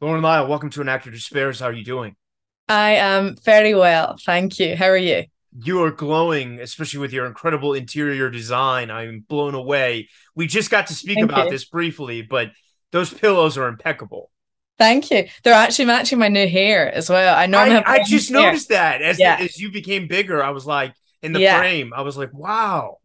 Lauren Lyle, welcome to An Actor Despairs. How are you doing? I am very well. Thank you. How are you? You are glowing, especially with your incredible interior design. I'm blown away. We just got to speak Thank about you. this briefly, but those pillows are impeccable. Thank you. They're actually matching my new hair as well. I normally I, I just hair. noticed that as Yeah. as you became bigger, I was like in the Yeah. frame. I was like, wow.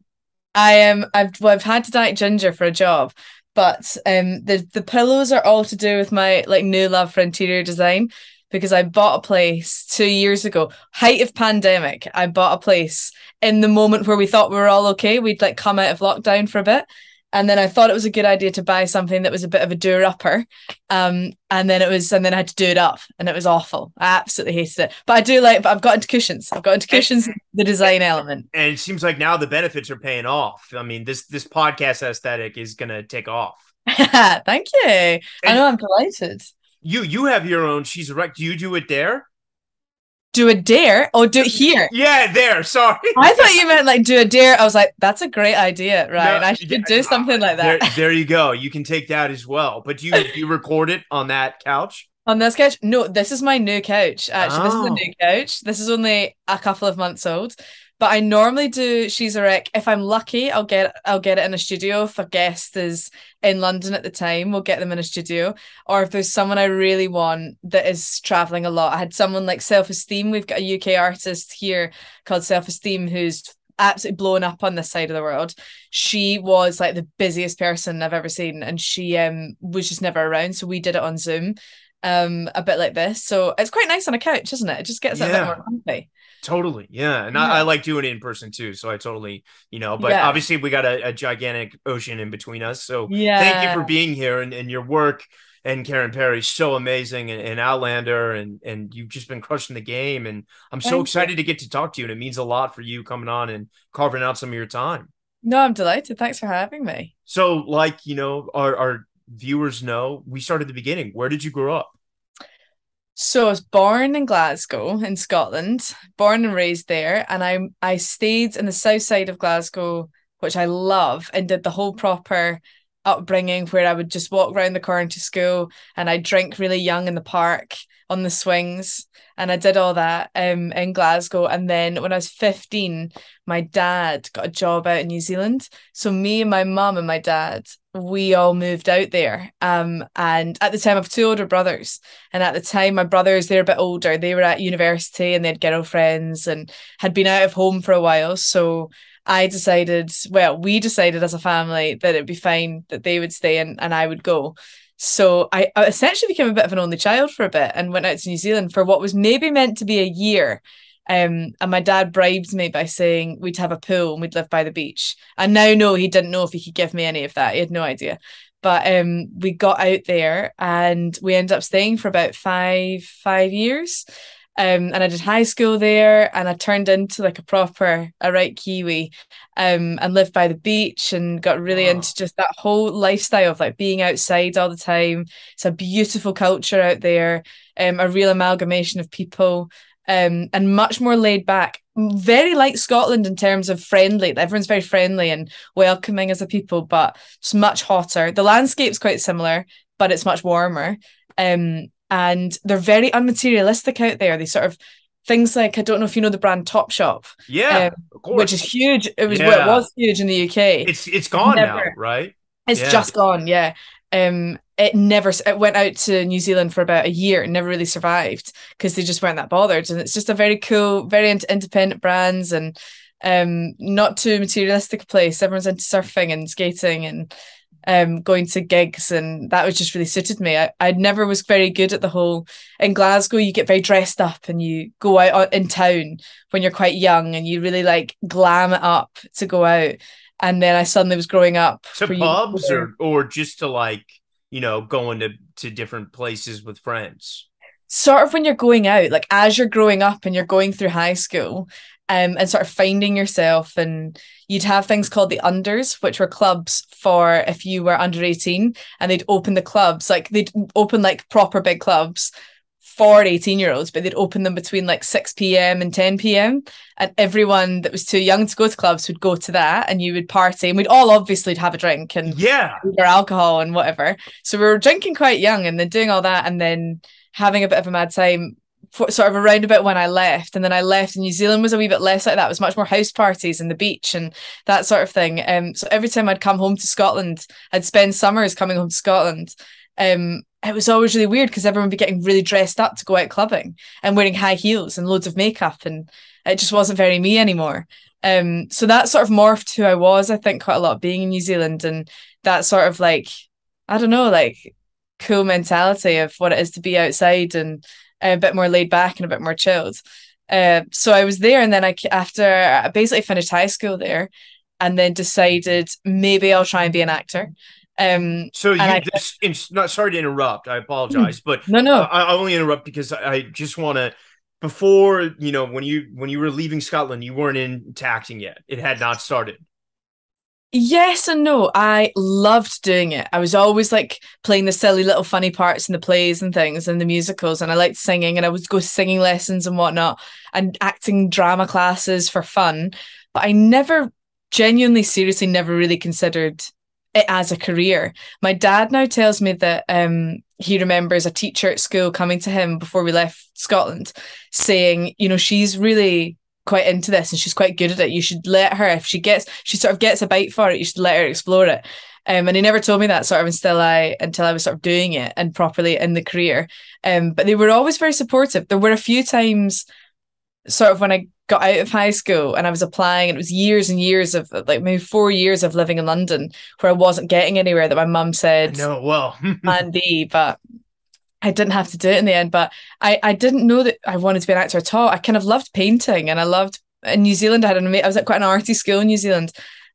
I am. Um, I've well, I've had to dye ginger for a job, but um, the the pillows are all to do with my like new love for interior design because I bought a place two years ago, height of pandemic. I bought a place in the moment where we thought we were all okay. We'd like come out of lockdown for a bit. And then I thought it was a good idea to buy something that was a bit of a doer-upper. Um, and then it was, and then I had to do it up, and it was awful. I absolutely hated it. But I do like, but I've got into cushions. I've got into cushions, the design element. And it seems like now the benefits are paying off. I mean, this this podcast aesthetic is gonna take off. Thank you. I know I'm delighted. You you have your own She's a Wreck. Do you do it there? Do a dare or do it here? Yeah, there. Sorry. I thought you meant like do a dare. I was like, that's a great idea, right? No, I should yeah, do uh, something like that there you go. You can take that as well. But you you record it on that couch. on this couch. No, this is my new couch. Actually, this is Oh. a new couch. This is only a couple of months old. But I normally do She's a Wreck. If I'm lucky, I'll get I'll get it in a studio. If a guest is in London at the time, we'll get them in a studio. Or if there's someone I really want that is traveling a lot. I had someone like Self Esteem. We've got a UK artist here called Self Esteem who's absolutely blown up on this side of the world. She was like the busiest person I've ever seen, and she um was just never around. So we did it on Zoom, um, a bit like this. So it's quite nice on a couch, isn't it? It just gets it a bit more comfy. Totally. Yeah. And Yeah. I, I like doing it in person too. So I totally, you know, but Yeah. obviously we got a, a gigantic ocean in between us. So Yeah. thank you for being here and, and your work and Karen Pirie so amazing and, and Outlander and and you've just been crushing the game. And I'm so Thank you. excited to get to talk to you. And it means a lot for you coming on and carving out some of your time. No, I'm delighted. Thanks for having me. So, like, you know, our, our viewers know, we start at the beginning. Where did you grow up? So I was born in Glasgow in Scotland, born and raised there, and I I stayed in the south side of Glasgow, which I love, and did the whole proper upbringing where I would just walk around the corner to school and I drink really young in the park on the swings. And I did all that um in Glasgow. And then when I was 15 my dad got a job out in New Zealand. So me and my mum and my dad we all moved out there um and at the time I have two older brothers. And at the time my brothers they're a bit older. They were at university and they had girlfriends and had been out of home for a while. So I decided, well, we decided as a family that it'd be fine that they would stay and, and I would go. So I, I essentially became a bit of an only child for a bit and went out to New Zealand for what was maybe meant to be a year. Um, and my dad bribed me by saying we'd have a pool and we'd live by the beach. And now no, he didn't know if he could give me any of that. He had no idea. But um, we got out there and we ended up staying for about five five years. Um, and I did high school there, and I turned into like a proper, a right Kiwi, um, and lived by the beach, and got really Wow. into just that whole lifestyle of like being outside all the time. It's a beautiful culture out there, um, a real amalgamation of people, um, and much more laid back. Very like Scotland in terms of friendly. Everyone's very friendly and welcoming as a people, but it's much hotter. The landscape's quite similar, but it's much warmer. Um, and they're very unmaterialistic out there. They sort of things like I don't know if you know the brand Topshop, Yeah, Um, of course. which is huge. It was well, it was huge in the UK. it's it's gone now, right? It's Yeah. just gone, yeah. Um, it never it went out to New Zealand for about a year and never really survived because they just weren't that bothered. And it's just a very cool, very independent brands and um not too materialistic place. Everyone's into surfing and skating and um going to gigs and that was just really suited me. I, I never was very good at the whole in Glasgow you get very dressed up and you go out in town when you're quite young and you really like glam it up to go out. And then I suddenly was growing up To pubs or or just to like, you know, going to to different places with friends. sort of when you're going out, like as you're growing up and you're going through high school, um, and sort of finding yourself, and you'd have things called the unders, which were clubs for if you were under 18, and they'd open the clubs, like they'd open like proper big clubs for 18 year olds, but they'd open them between like 6 p.m. and 10 p.m. And everyone that was too young to go to clubs would go to that and you would party. And we'd all obviously have a drink and yeah, or alcohol and whatever. So we were drinking quite young and then doing all that and then having a bit of a mad time for, sort of around about when I left. And then I left and New Zealand was a wee bit less like that. It was much more house parties and the beach and that sort of thing. Um, so every time I'd come home to Scotland, I'd spend summers coming home to Scotland. Um, it was always really weird because everyone would be getting really dressed up to go out clubbing and wearing high heels and loads of makeup and it just wasn't very me anymore. Um, so that sort of morphed who I was, I think, quite a lot being in New Zealand and that sort of like, I don't know, like cool mentality of what it is to be outside and a bit more laid back and a bit more chilled. Uh, so I was there, and then I after I basically finished high school there, and then decided maybe I'll try and be an actor. Um, so you I, this, not sorry to interrupt. I apologize, but no, no, I, I only interrupt because I just want to. Before you know, when you when you were leaving Scotland, you weren't into acting yet. It had not started. Yes and no. I loved doing it. I was always like playing the silly little funny parts in the plays and things and the musicals, and I liked singing, and I would go singing lessons and whatnot, and acting drama classes for fun. But I never, genuinely, seriously, never really considered it as a career. My dad now tells me that um, he remembers a teacher at school coming to him before we left Scotland, saying, you know, she's really quite into this and she's quite good at it. You should let her if she gets she sort of gets a bite for it, you should let her explore it. Um, and he never told me that sort of until I until I was sort of doing it and properly in the career. Um, but they were always very supportive. There were a few times, sort of when I got out of high school and I was applying, and it was years and years of like maybe four years of living in London where I wasn't getting anywhere. That my mum said, "No, well, Andy," but I didn't have to do it in the end, but I, I didn't know that I wanted to be an actor at all. I kind of loved painting and I loved in New Zealand. I had an I was at quite an arty school in New Zealand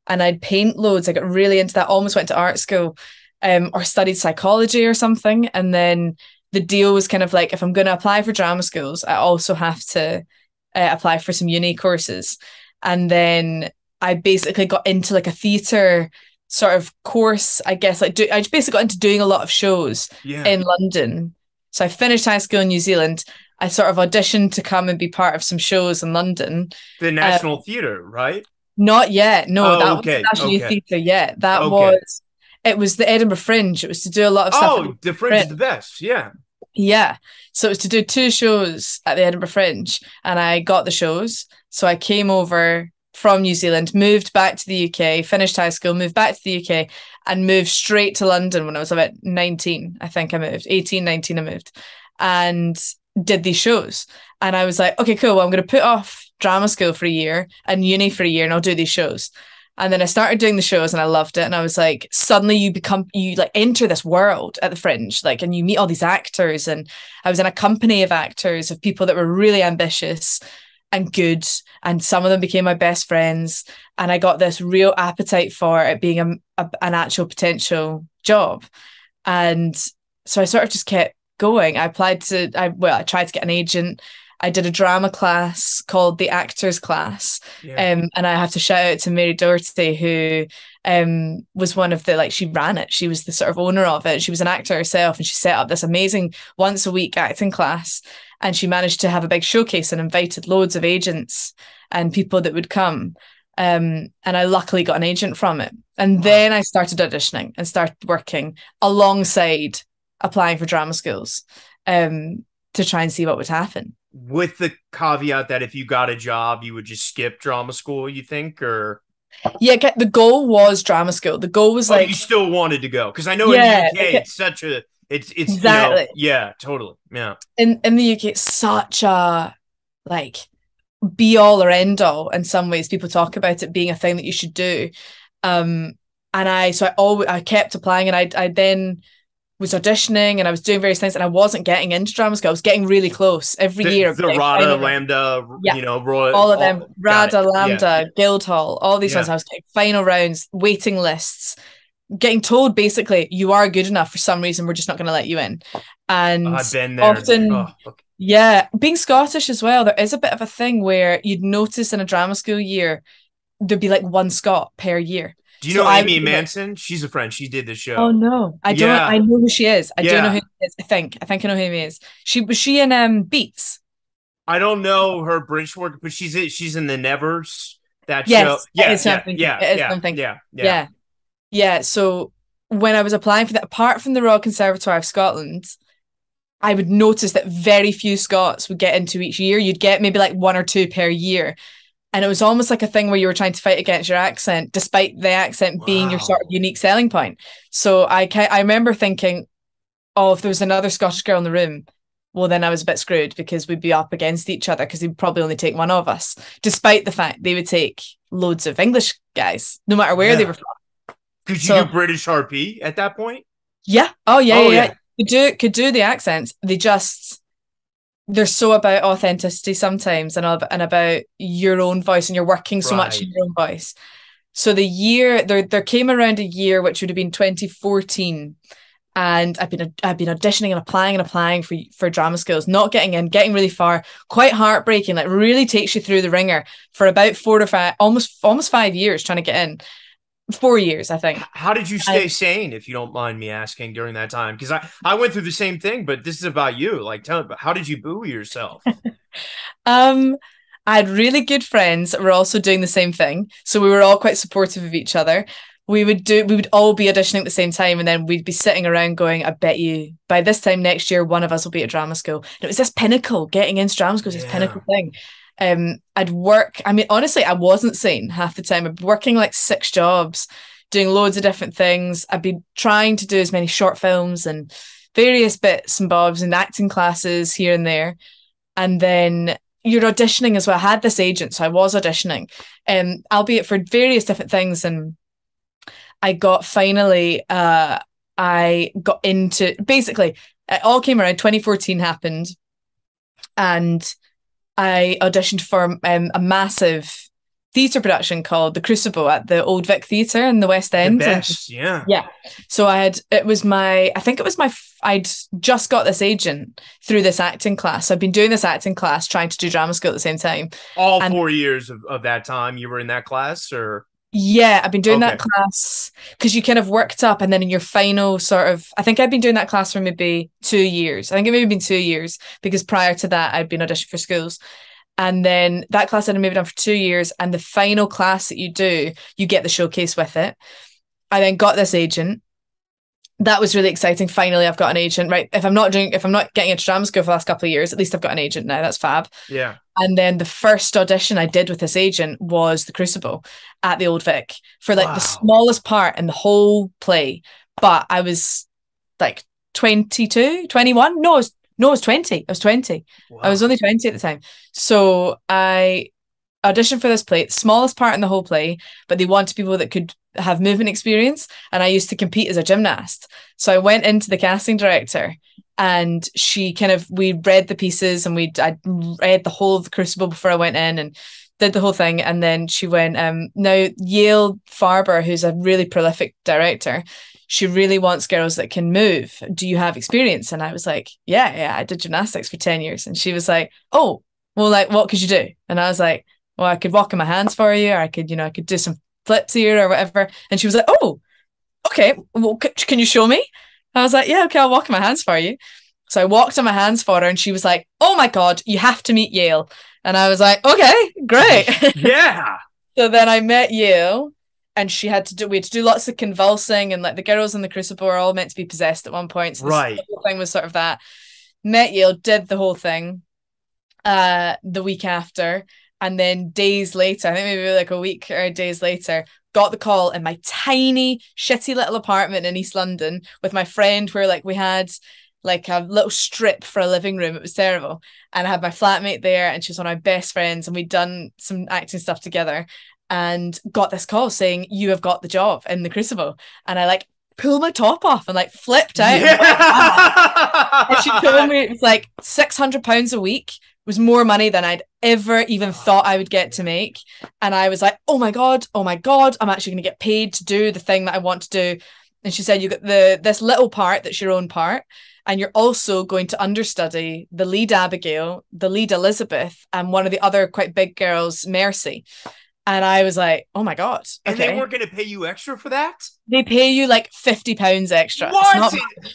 and I'd paint loads. I got really into that, almost went to art school um, or studied psychology or something. And then the deal was kind of like, if I'm going to apply for drama schools, I also have to uh, apply for some uni courses. And then I basically got into like a theatre sort of course, I guess. Like, do, I basically got into doing a lot of shows yeah. in London so I finished high school in New Zealand. I sort of auditioned to come and be part of some shows in London. The National uh, Theatre, right? Not yet. No, oh, that okay. was National okay. Theatre yet. That okay. was it was the Edinburgh Fringe. It was to do a lot of stuff. Oh, the Fringe is the best. Yeah. Yeah. So it was to do two shows at the Edinburgh Fringe, and I got the shows. So I came over from New Zealand, moved back to the UK, finished high school, moved back to the UK, and moved straight to London when I was about 19. I think I moved, 18, 19, I moved, and did these shows. And I was like, okay, cool. Well, I'm going to put off drama school for a year and uni for a year, and I'll do these shows. And then I started doing the shows and I loved it. And I was like, suddenly you become, you like enter this world at the fringe, like, and you meet all these actors. And I was in a company of actors, of people that were really ambitious and good and some of them became my best friends and i got this real appetite for it being a, a, an actual potential job and so i sort of just kept going i applied to i well i tried to get an agent I did a drama class called the Actors Class, yeah. um, and I have to shout out to Mary Doherty, who um, was one of the like she ran it. She was the sort of owner of it. She was an actor herself, and she set up this amazing once a week acting class and she managed to have a big showcase and invited loads of agents and people that would come. Um, and I luckily got an agent from it. And wow. then I started auditioning and started working alongside applying for drama schools um, to try and see what would happen. With the caveat that if you got a job, you would just skip drama school, you think, or yeah, the goal was drama school. The goal was oh, like you still wanted to go because I know yeah, in the UK okay. it's such a it's it's exactly. You know, yeah, totally. Yeah. In in the UK, it's such a like be all or end all in some ways. People talk about it being a thing that you should do. Um and I so I always I kept applying and I I then was auditioning and I was doing various things and I wasn't getting into drama school. I was getting really close every the, year. The RADA, LAMDA, yeah. you know, Royal, all of them, all, RADA, LAMDA, yeah. Guildhall, all these yeah. ones. I was getting final rounds, waiting lists, getting told basically you are good enough for some reason we're just not going to let you in and I've been there. often oh, okay. yeah being Scottish as well there is a bit of a thing where you'd notice in a drama school year there'd be like one Scot per year Do you know So I Amy like- Manson? She's a friend. She did this show. Oh no, I don't. Yeah. I know who she is. I don't know who she is. I think. I think I know who she is. She was she in um Beats. I don't know her British work, but she's in, she's in the Nevers. That Yes, show. Yeah, yeah, yeah, yeah, yeah, Yeah. yeah. Yeah, So when I was applying for that, apart from the Royal Conservatoire of Scotland, I would notice that very few Scots would get into each year. You'd get maybe like one or two per year. And it was almost like a thing where you were trying to fight against your accent, despite the accent being your sort of unique selling point. So I I remember thinking, oh, if there was another Scottish girl in the room, well, then I was a bit screwed because we'd be up against each other because they'd probably only take one of us, despite the fact they would take loads of English guys, no matter where they were from. Could you So- do British RP at that point? Yeah. Oh yeah, Oh, yeah, yeah. yeah. Could do could do the accents. They just they're so about authenticity sometimes and and about your own voice and you're working so much in your own voice. So the year there there came around a year which would have been 2014 and I've been I've been auditioning and applying and applying for for drama schools, not getting in, getting really far, quite heartbreaking. Like really takes you through the ringer for about four or five, almost almost five years trying to get in. Four years, I think. How did you stay sane, if you don't mind me asking, during that time? Because I, I went through the same thing, but this is about you. Like, tell me, how did you boo yourself? Um, I had really good friends that were also doing the same thing. So we were all quite supportive of each other. We would do we would all be auditioning at the same time and then we'd be sitting around going, I bet you by this time next year one of us will be at drama school. And it was this pinnacle, getting into drama school was this Yeah. pinnacle thing. Um I'd work, I mean honestly, I wasn't sane half the time. I'd be working like six jobs, doing loads of different things. I'd be trying to do as many short films and various bits and bobs and acting classes here and there. And then you're auditioning as well. I had this agent, so I was auditioning, um, albeit for various different things. And I got finally, uh, I got into basically it all came around. 2014 happened, and I auditioned for um, a massive theatre production called The Crucible at the Old Vic Theatre in the West the End. And- best, yeah. yeah. So I had, it was my, I think it was my, I'd just got this agent through this acting class. So I've been doing this acting class, trying to do drama school at the same time. All And- four years of, of that time, you were in that class, or Yeah, I've been doing that class because you kind of worked up and then in your final sort of, I think I've been doing that class for maybe two years. I think it maybe been two years because prior to that, I'd been auditioning for schools. And then that class i'd maybe done for two years. And the final class that you do, you get the showcase with it. I then got this agent. That was really exciting. Finally, I've got an agent. Right. If I'm not doing, if I'm not getting into drama school for the last couple of years, at least I've got an agent now. That's fab. yeah, And then the first audition I did with this agent was The Crucible at the Old Vic for like Wow. the smallest part in the whole play. But I was like 22, 21. No, I was, no, I was 20. I was 20. I was only 20 at the time. So I auditioned for this play, smallest part in the whole play, but they wanted people that could have movement experience. And I used to compete as a gymnast. So I went into the casting director and she kind of, we read the pieces and we I read the whole of the Crucible before I went in and did the whole thing. And then she went, um, now Yaël Farber, who's a really prolific director, she really wants girls that can move. Do you have experience? And I was like, yeah, yeah, I did gymnastics for 10 years. And she was like, oh, well, like, what could you do? And I was like, well, I could walk on my hands for you, or I could, you know, I could do some flips here or whatever. And she was like, oh, okay, well, c- can you show me? I was like, yeah, okay, I'll walk on my hands for you. So I walked on my hands for her, and she was like, oh my God, you have to meet Yaël. And I was like, okay, great. yeah. So then I met Yaël, and she had to do we had to do lots of convulsing, and like the girls in the crucible were all meant to be possessed at one point. So Right. the whole thing was sort of that. Met Yaël, did the whole thing uh the week after, and then days later, I think maybe like a week or days later, got the call in my tiny, shitty little apartment in East London with my friend, where like we had like a little strip for a living room. It was terrible. And I had my flatmate there, and she was one of my best friends, and we'd done some acting stuff together and got this call saying, You have got the job in the crucible. And I like pulled my top off and like flipped out. "Wow." and she told me it was like six hundred pounds a week was more money than I'd ever even thought I would get to make. And I was like, oh my god, oh my god, I'm actually going to get paid to do the thing that I want to do. And she said, you got the this little part that's your own part, and you're also going to understudy the lead Abigail, the lead Elizabeth, and one of the other quite big girls, Mercy. And I was like, oh my God. And they weren't going to pay you extra for that? They pay you like 50 pounds extra. What?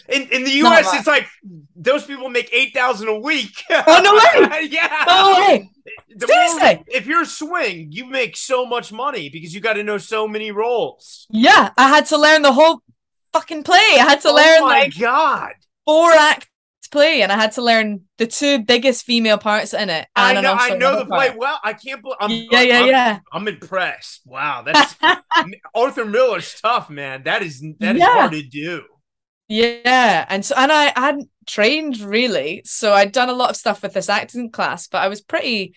In, in the US, it's like those people make 8,000 a week. Oh, no way. yeah. No way. Seriously. if you're a swing, you make so much money because you got to know so many roles. Yeah. I had to learn the whole fucking play. I had to oh learn my like God. four act play and I had to learn the two biggest female parts in it. I know, I know the play part. well. I can't believe. I'm, yeah, yeah, I'm, yeah. I'm impressed. Wow, that's Arthur Miller's tough, man. That is that is Yeah. hard to do. Yeah, and so and I hadn't trained really, so I'd done a lot of stuff with this acting class, but I was pretty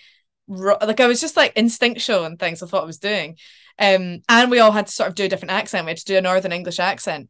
like I was just like instinctual and things. I thought I was doing, um, and we all had to sort of do a different accent. We had to do a Northern English accent.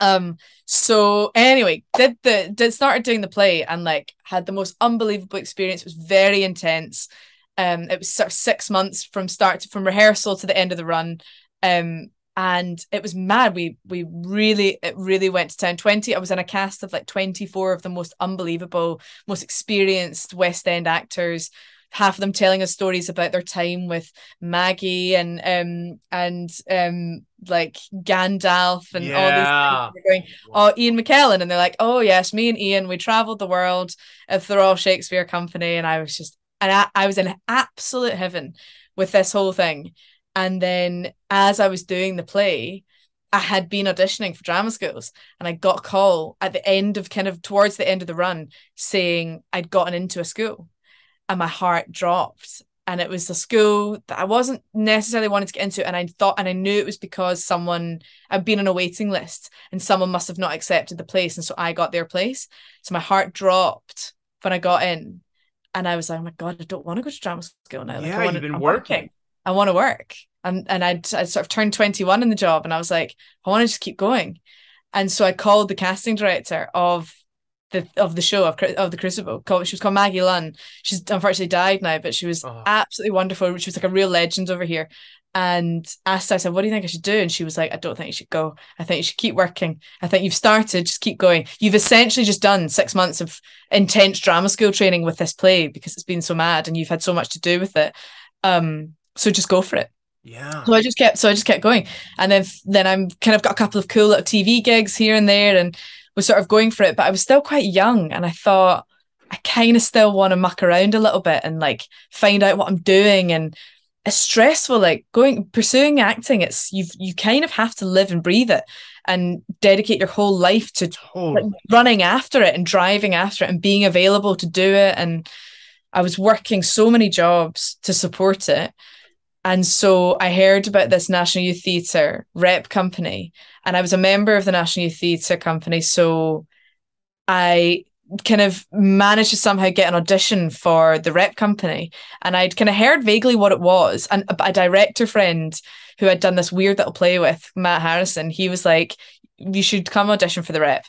Um, so anyway, did the did started doing the play and like had the most unbelievable experience. It was very intense. Um, it was sort of six months from start to from rehearsal to the end of the run. Um, and it was mad. We we really it really went to town. Twenty. I was in a cast of like twenty four of the most unbelievable, most experienced West End actors. Half of them telling us stories about their time with Maggie and um and um like Gandalf and all these things. They're going, oh Ian McKellen, and they're like, oh yes, me and Ian, we travelled the world at the Royal Shakespeare Company, and I was just and I, I was in absolute heaven with this whole thing. And then as I was doing the play, I had been auditioning for drama schools and I got a call at the end of kind of towards the end of the run saying I'd gotten into a school and my heart dropped. And it was a school that I wasn't necessarily wanting to get into. And I thought, and I knew it was because someone I'd been on a waiting list and someone must have not accepted the place. And so I got their place. So my heart dropped when I got in. And I was like, oh my God, I don't want to go to drama school now. Like, Yeah, I wanna, you've been I'm working. I want to work. And and I'd, I'd sort of turned 21 in the job and I was like, I want to just keep going. And so I called the casting director of the of the show of, of the Crucible. Called, she was called Maggie Lunn. She's unfortunately died now, but she was Oh. absolutely wonderful. She was like a real legend over here. And asked her, I said, What do you think I should do? And she was like, I don't think you should go. I think you should keep working. I think you've started, just keep going. You've essentially just done six months of intense drama school training with this play because it's been so mad and you've had so much to do with it. Um, so just go for it. Yeah. So I just kept so I just kept going. And then then I'm kind of got a couple of cool little TV gigs here and there and was sort of going for it. But I was still quite young and I thought I kind of still want to muck around a little bit and like find out what I'm doing and it's stressful like going pursuing acting it's you've you kind of have to live and breathe it and dedicate your whole life to like, running after it and driving after it and being available to do it and I was working so many jobs to support it and so I heard about this National Youth Theatre rep company and I was a member of the National Youth Theatre company so I kind of managed to somehow get an audition for the rep company. And I'd kind of heard vaguely what it was. And a, a director friend who I'd done this weird little play with Matt Harrison he was like you should come audition for the rep.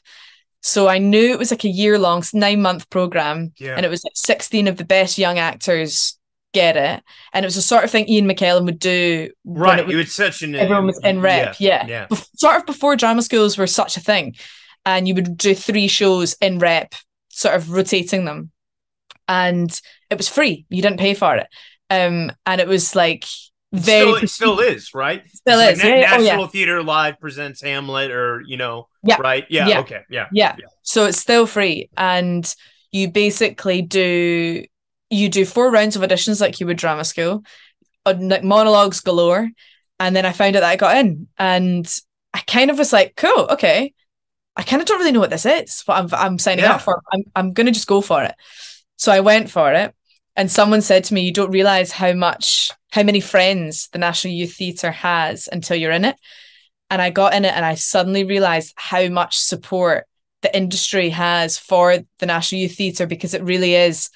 So I knew it was like a year long nine month program. Yeah. and it was like 16 of the best young actors get it and it was the sort of thing Ian McKellen would do when right. it was you had such an everyone was in rep yeah, Yeah. Bef- sort of before drama schools were such a thing and you would do three shows in rep sort of rotating them and it was free you didn't pay for it um and it was like very Still, it still is, right? still It's is like yeah, yeah, oh, yeah. National Theater Live presents Hamlet, or you know, Yeah. right? Yeah, Yeah. okay, yeah, yeah Yeah. so it's still free and you basically do you do four rounds of auditions like you would drama school uh, like monologues galore. And then i found out that i got in and i kind of was like cool okay. I kind of don't really know what this is but i'm, I'm signing Yeah. up for i'm, I'm going to just go for it. So i went for it and someone said to me you don't realize how much how many friends the national youth theatre has until you're in it. And i got in it and i suddenly realized how much support the industry has for the National Youth Theatre because it really is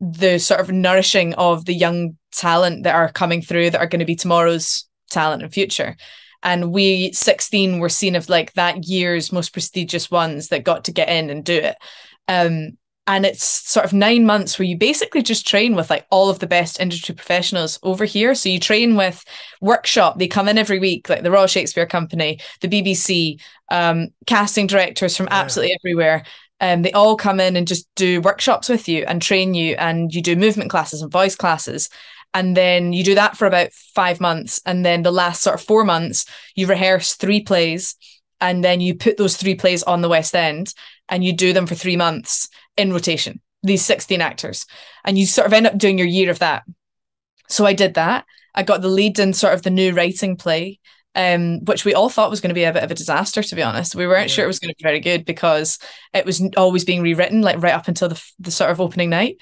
the sort of nourishing of the young talent that are coming through that are going to be tomorrow's talent and future. And we 16 were seen of like that year's most prestigious ones that got to get in and do it. Um, and it's sort of nine months where you basically just train with like all of the best industry professionals over here. So you train with workshop, they come in every week, like the Royal Shakespeare Company, the BBC, um, casting directors from Yeah. absolutely everywhere. Um, they all come in and just do workshops with you and train you, and you do movement classes and voice classes. And then you do that for about five months. And then the last sort of four months, you rehearse three plays. And then you put those three plays on the West End and you do them for three months in rotation, these 16 actors. And you sort of end up doing your year of that. So I did that. I got the lead in sort of the new writing play um, which we all thought was going to be a bit of a disaster, to be honest. We weren't yeah. sure it was going to be very good because it was always being rewritten, like right up until the, the sort of opening night.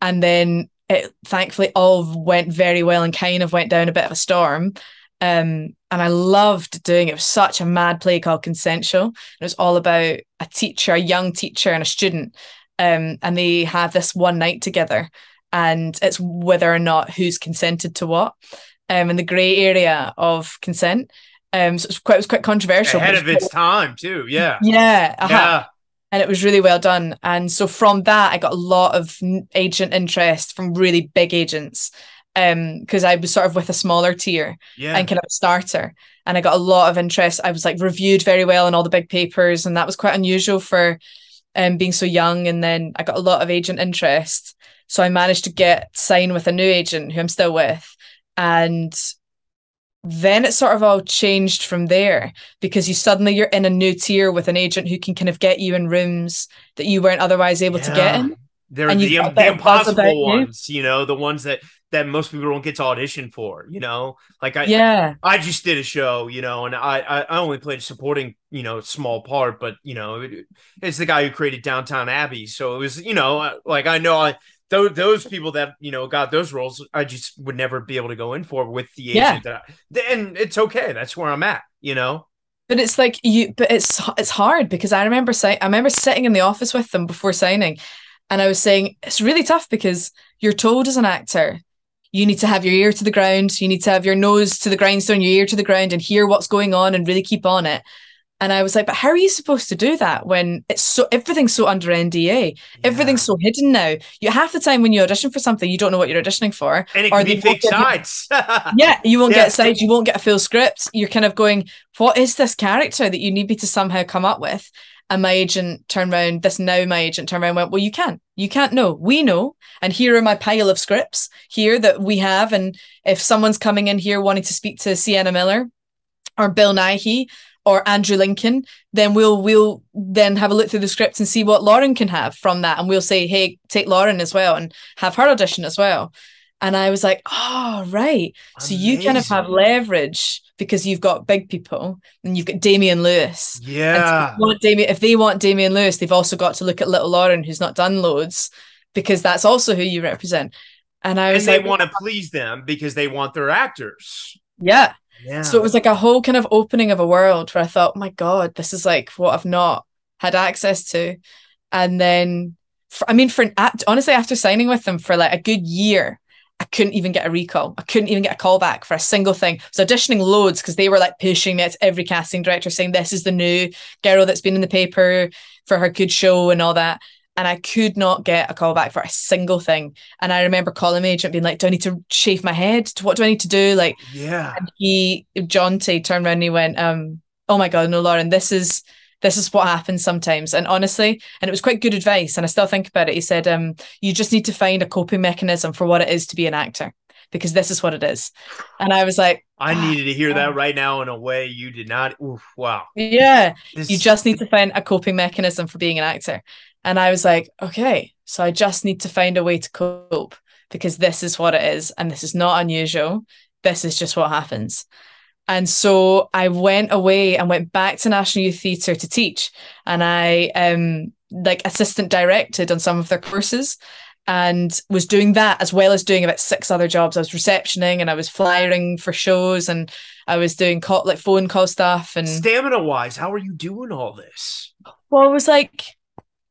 And then it thankfully all went very well and kind of went down a bit of a storm. Um, and I loved doing it. It was such a mad play called Consensual. It was all about a teacher, a young teacher, and a student. Um, and they have this one night together, and it's whether or not who's consented to what um, in the grey area of consent. Um, so it was quite, it was quite controversial. Ahead of its time, too. Yeah. Yeah. Uh-huh. Yeah. And it was really well done. And so from that, I got a lot of agent interest from really big agents because um, I was sort of with a smaller tier yeah. and kind of a starter. And I got a lot of interest. I was like reviewed very well in all the big papers, and that was quite unusual for um, being so young. And then I got a lot of agent interest. So I managed to get signed with a new agent who I'm still with and then it sort of all changed from there because you suddenly you're in a new tier with an agent who can kind of get you in rooms that you weren't otherwise able yeah. to get in. They're and the, the impossible ones, you. you know, the ones that that most people don't get to audition for, you know. Like I yeah, I just did a show, you know, and I I only played supporting, you know, small part, but you know, it, it's the guy who created Downton Abbey, so it was, you know, uh, like I know I those those people that you know got those roles, I just would never be able to go in for with the agent. Yeah. That I, and it's okay. That's where I'm at. You know. But it's like you. But it's it's hard because I remember saying I remember sitting in the office with them before signing, and I was saying it's really tough because you're told as an actor you need to have your ear to the ground, you need to have your nose to the grindstone, your ear to the ground, and hear what's going on and really keep on it. And I was like, but how are you supposed to do that when it's so everything's so under NDA? Yeah. Everything's so hidden now. You half the time when you audition for something, you don't know what you're auditioning for. And it can be fake sides. yeah, you won't yeah. get sides, you won't get a full script. You're kind of going, what is this character that you need me to somehow come up with? And my agent turned around, this now my agent turned around and went, Well, you can't. You can't know. We know. And here are my pile of scripts here that we have. And if someone's coming in here wanting to speak to Sienna Miller or Bill Nighy or Andrew Lincoln, then we'll we'll then have a look through the script and see what Lauren can have from that, and we'll say, hey, take Lauren as well and have her audition as well. And I was like, oh right, Amazing. so you kind of have leverage because you've got big people and you've got Damian Lewis. Yeah, if, Damian, if they want Damian Lewis, they've also got to look at Little Lauren, who's not done loads, because that's also who you represent. And I was and they like, want to please them because they want their actors. Yeah. So it was like a whole kind of opening of a world where I thought, oh my God, this is like what I've not had access to. And then, for, I mean, for an act, honestly, after signing with them for like a good year, I couldn't even get a recall. I couldn't even get a call back for a single thing. I was auditioning loads because they were like pushing me. It's every casting director saying this is the new girl that's been in the paper for her good show and all that and I could not get a call back for a single thing. And I remember calling my agent being like, Do I need to shave my head? What do I need to do? Like, yeah. And he, John T, turned around and he went, um, Oh my God, no, Lauren, this is this is what happens sometimes. And honestly, and it was quite good advice. And I still think about it. He said, um, you just need to find a coping mechanism for what it is to be an actor because this is what it is. And I was like, I oh, needed to hear that right now in a way you did not. Oof, wow. Yeah. This... You just need to find a coping mechanism for being an actor. And I was like, okay, so I just need to find a way to cope because this is what it is. And this is not unusual. This is just what happens. And so I went away and went back to National Youth Theatre to teach. And I um like assistant directed on some of their courses and was doing that as well as doing about six other jobs. I was receptioning and I was flyering for shows and I was doing call, like phone call stuff and stamina wise, how are you doing all this? Well, it was like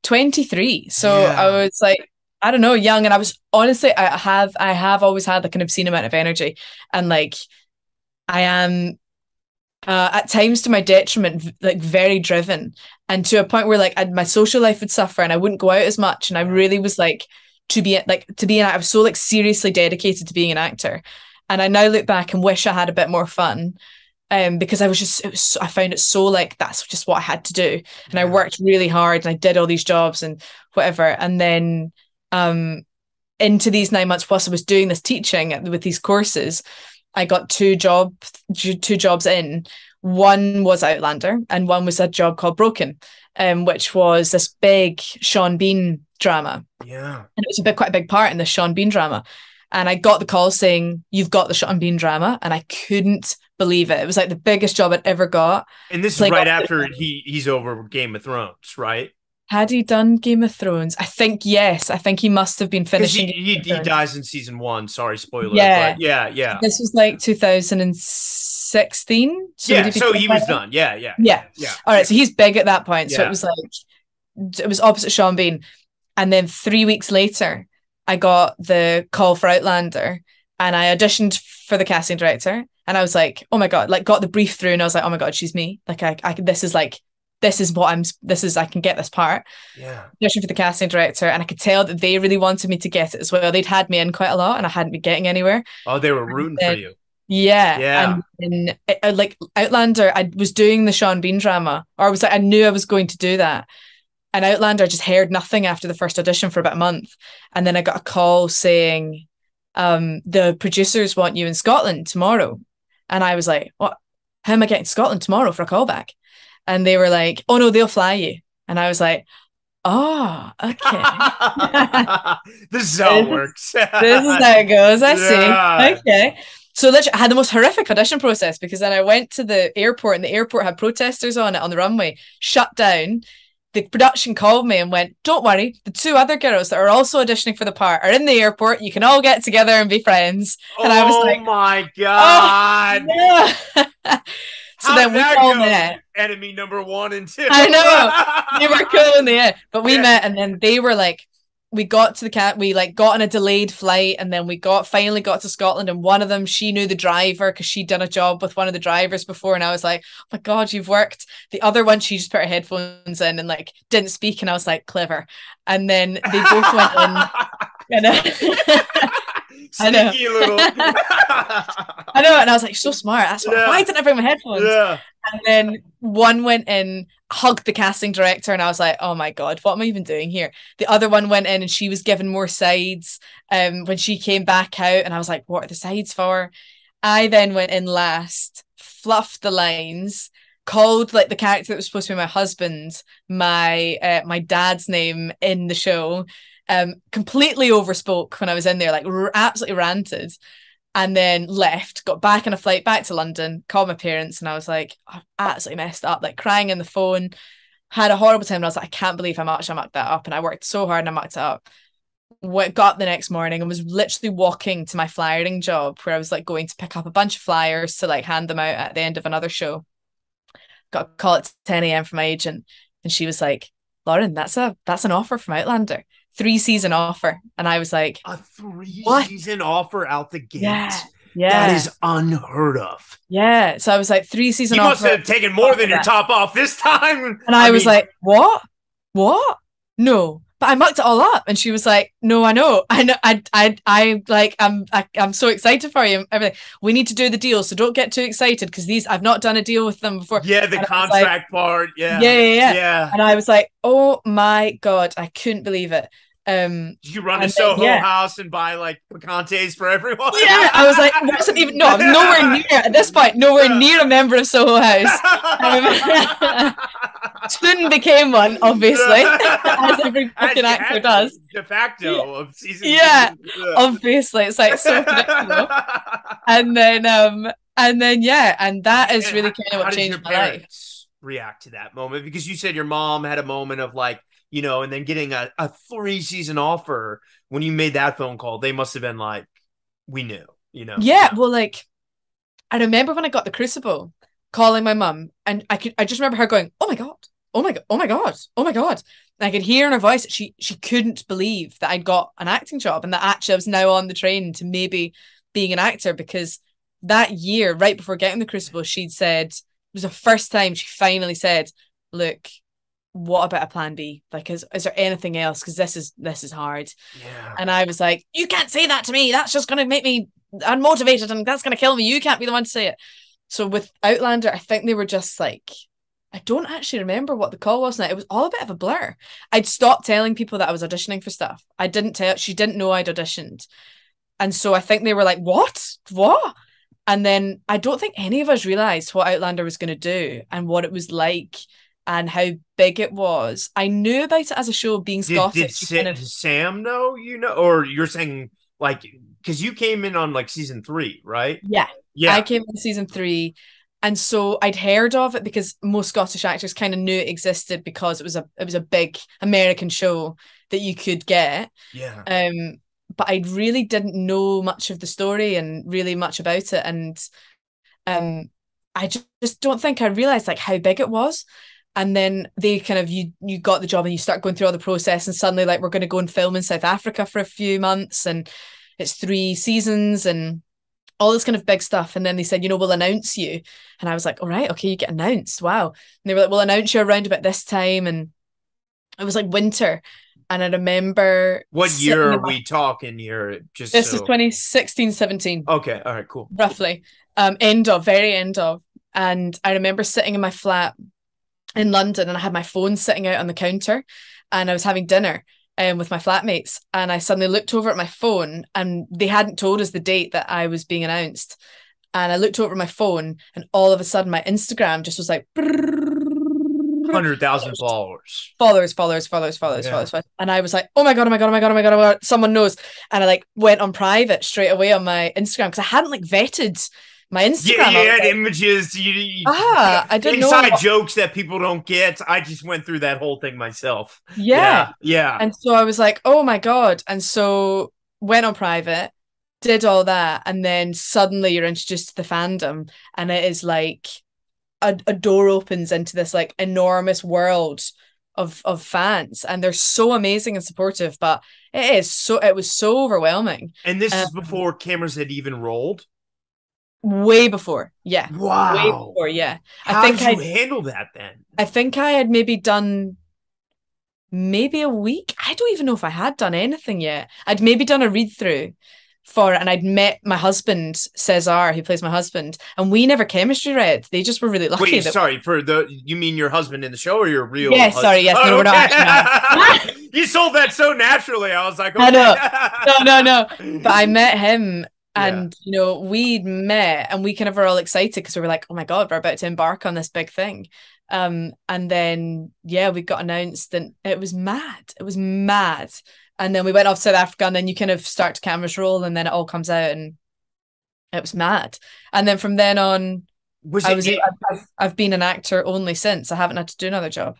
23. So yeah. I was like, I don't know, young. And I was honestly, I have, I have always had the kind of obscene amount of energy. And like, I am uh, at times to my detriment, like very driven, and to a point where like I'd, my social life would suffer, and I wouldn't go out as much. And I really was like to be like to be an. I was so like seriously dedicated to being an actor, and I now look back and wish I had a bit more fun um, because I was just, it was, I found it so like that's just what I had to do, and I worked really hard and I did all these jobs and whatever, and then um, into these nine months, whilst I was doing this teaching with these courses, I got two job two jobs in. One was Outlander, and one was a job called Broken, um, which was this big Sean Bean drama. Yeah, and it was a bit quite a big part in the Sean Bean drama. And I got the call saying, You've got the Shot Sean Bean drama. And I couldn't believe it. It was like the biggest job I'd ever got. And this is like, right after he he's over Game of Thrones, right? Had he done Game of Thrones? I think yes. I think he must have been finishing. He, he, he, dies in season one. Sorry, spoiler. Yeah, yeah, yeah. This was like 2016. So yeah, so he was done. Yeah, yeah, yeah, yeah. All right, so he's big at that point. So yeah. it was like it was opposite Sean Bean, and then three weeks later, I got the call for Outlander and I auditioned for the casting director and I was like, oh my God, like got the brief through and I was like, oh my God, she's me. Like I, I this is like, this is what I'm, this is, I can get this part. Yeah. Auditioned for the casting director and I could tell that they really wanted me to get it as well. They'd had me in quite a lot and I hadn't been getting anywhere. Oh, they were rooting then, for you. Yeah. Yeah. And, and uh, uh, like Outlander, I was doing the Sean Bean drama or I was like, I knew I was going to do that and Outlander, I just heard nothing after the first audition for about a month. And then I got a call saying, um, the producers want you in Scotland tomorrow. And I was like, what? How am I getting to Scotland tomorrow for a callback? And they were like, oh no, they'll fly you. And I was like, oh, okay. this is how it works. this is how it goes. I yeah. see. Okay. So literally, I had the most horrific audition process because then I went to the airport and the airport had protesters on it on the runway, shut down the production called me and went, Don't worry, the two other girls that are also auditioning for the part are in the airport. You can all get together and be friends. And oh I was oh like, Oh my God. Oh, no. so How'd then we all met. Enemy number one and two. I know. they were cool in the end. But we yeah. met and then they were like, we got to the cat we like got on a delayed flight and then we got finally got to Scotland and one of them she knew the driver because she'd done a job with one of the drivers before and I was like oh my god you've worked the other one she just put her headphones in and like didn't speak and I was like clever and then they both went in and, I know. little. I know, and I was like, so smart. That's yeah. why didn't I bring my headphones? Yeah. And then one went in, hugged the casting director, and I was like, oh my God, what am I even doing here? The other one went in and she was given more sides um, when she came back out, and I was like, what are the sides for? I then went in last, fluffed the lines, called like the character that was supposed to be my husband, my uh, my dad's name in the show, um, completely overspoke when I was in there, like r- absolutely ranted and then left, got back on a flight back to London, called my parents, and I was like, I absolutely messed up, like crying in the phone, had a horrible time. And I was like, I can't believe how much I mucked that up. And I worked so hard and I mucked it up. What got up the next morning and was literally walking to my flyering job where I was like going to pick up a bunch of flyers to like hand them out at the end of another show. Got a call at 10 a.m. from my agent, and she was like, Lauren, that's a that's an offer from Outlander three season offer. And I was like, a three what? season offer out the gate. Yeah. Yeah. That is unheard of. Yeah. So I was like, three season you offer. must have taken more than your top off this time. And I, I was mean... like, what? What? No. But I mucked it all up. And she was like, No, I know. I know I I I like I'm I, am i am so excited for you. Everything. We need to do the deal. So don't get too excited because these I've not done a deal with them before. Yeah, the and contract like, part. Yeah. yeah. Yeah, yeah. Yeah. And I was like, Oh my God, I couldn't believe it. Um, Did you run to Soho then, yeah. House and buy like picantes for everyone? Yeah, I was like, wasn't even no, I'm nowhere near at this point, nowhere near a member of Soho House. Soon became one, obviously, as every fucking as actor does. De facto yeah. of season. Yeah, obviously, it's like so predictable. and then, um, and then yeah, and that is really kind of what changed my life. React to that moment because you said your mom had a moment of like you know, and then getting a, a three season offer when you made that phone call, they must have been like, we knew, you know. Yeah, well, like I remember when I got the crucible calling my mum, and I could I just remember her going, Oh my god, oh my god, oh my god, oh my god. And I could hear in her voice that she she couldn't believe that I'd got an acting job and that actually I was now on the train to maybe being an actor because that year, right before getting the crucible, she'd said it was the first time she finally said, Look, what about a plan B? Like, is, is there anything else? Because this is this is hard. Yeah. And I was like, you can't say that to me. That's just gonna make me unmotivated and that's gonna kill me. You can't be the one to say it. So with Outlander, I think they were just like, I don't actually remember what the call was now. It was all a bit of a blur. I'd stopped telling people that I was auditioning for stuff. I didn't tell she didn't know I'd auditioned. And so I think they were like, What? What? And then I don't think any of us realized what Outlander was going to do and what it was like and how big it was. I knew about it as a show being Did, Scottish. did you kind of- Sam know? You know, or you're saying like because you came in on like season three, right? yeah. Yeah. I came in season three. And so I'd heard of it because most Scottish actors kind of knew it existed because it was a it was a big American show that you could get. yeah. Um, but I really didn't know much of the story and really much about it. And um, I ju- just don't think I realized like how big it was. And then they kind of you you got the job and you start going through all the process and suddenly like we're going to go and film in South Africa for a few months and it's three seasons and all this kind of big stuff. And then they said, you know, we'll announce you. And I was like, all right, okay, you get announced. Wow. And they were like, we'll announce you around about this time. And it was like winter. And I remember What year are we talking here? Just This so... was 2016, 17 Okay. All right. Cool. roughly um end of very end of and i remember sitting in my flat in london and i had my phone sitting out on the counter and i was having dinner um, with my flatmates and i suddenly looked over at my phone and they hadn't told us the date that i was being announced and i looked over my phone and all of a sudden my instagram just was like Hundred thousand followers. followers, followers, followers, followers, Yeah. followers, followers. And I was like, oh my God, oh my God, oh my God, oh my God, oh my God, someone knows. And I like went on private straight away on my Instagram because I hadn't like vetted my Instagram. Yeah, you had images. You, you- Ah, I didn't know inside what- jokes that people don't get. I just went through that whole thing myself. yeah. yeah. And so I was like, oh my God. And so went on private, did all that. And then suddenly you're introduced to the fandom. And it is like a, a door opens into this like enormous world of of fans. And they're so amazing and supportive. But it is so it was so overwhelming. And this is Um, before cameras had even rolled. Way before. Yeah. Way Wow. before. Yeah. I How think did you I- handle that then? I think I had maybe done maybe a week. I don't even know if I had done anything yet. I'd maybe done a read through for and I'd met my husband, Cesar, who plays my husband, and we never chemistry read. They just were really lucky Wait, that sorry for the. You mean your husband in the show or your real? Yeah, hus- sorry, yes, no, oh, we're not actually. you sold that so naturally. I was like, I know. no, no, no. But I met him Yeah. and you know, we'd met and we kind of were all excited because we were like, oh my God, we're about to embark on this big thing. Um, and then yeah, we got announced and it was mad. It was mad. And then we went off to South Africa and then you kind of start to cameras roll and then it all comes out and it was mad. And then from then on, Was I it, was I've, I've- I've been an actor only since. I haven't had to do another job.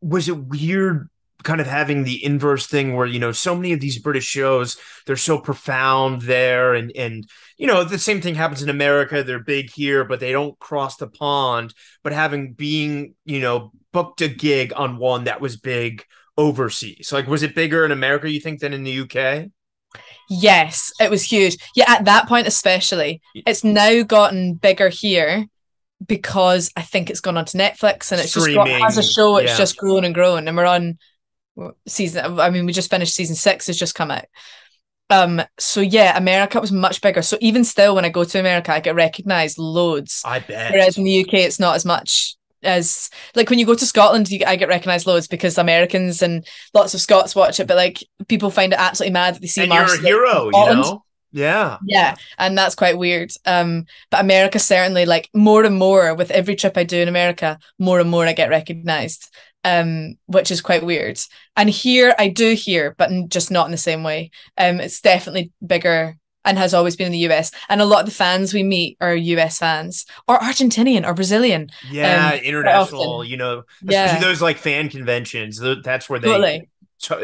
was it weird kind of having the inverse thing where you know so many of these british shows they're so profound there and and you know the same thing happens in america they're big here but they don't cross the pond but having being you know booked a gig on one that was big overseas like was it bigger in america you think than in the uk Yes, it was huge. Yeah, at that point especially. It's now gotten bigger here because I think it's gone onto Netflix and it's just got, as a show, it's yeah. just grown and grown. And we're on season I mean, we just finished season six, has just come out. Um, so yeah, America was much bigger. So even still when I go to America, I get recognized loads. i bet Whereas in the UK it's not as much as like when you go to Scotland, you, I get recognized loads because Americans and lots of Scots watch it, but like people find it absolutely mad that they see and you're a hero you know yeah Yeah, and that's quite weird. Um, but America certainly like more and more with every trip I do in America, more and more I get recognized. Um, which is quite weird. And here I do hear, but just not in the same way. Um, it's definitely bigger and has always been in the US. And a lot of the fans we meet are US fans or Argentinian or Brazilian. yeah Um, international you know Yeah. those like fan conventions that's where they Totally.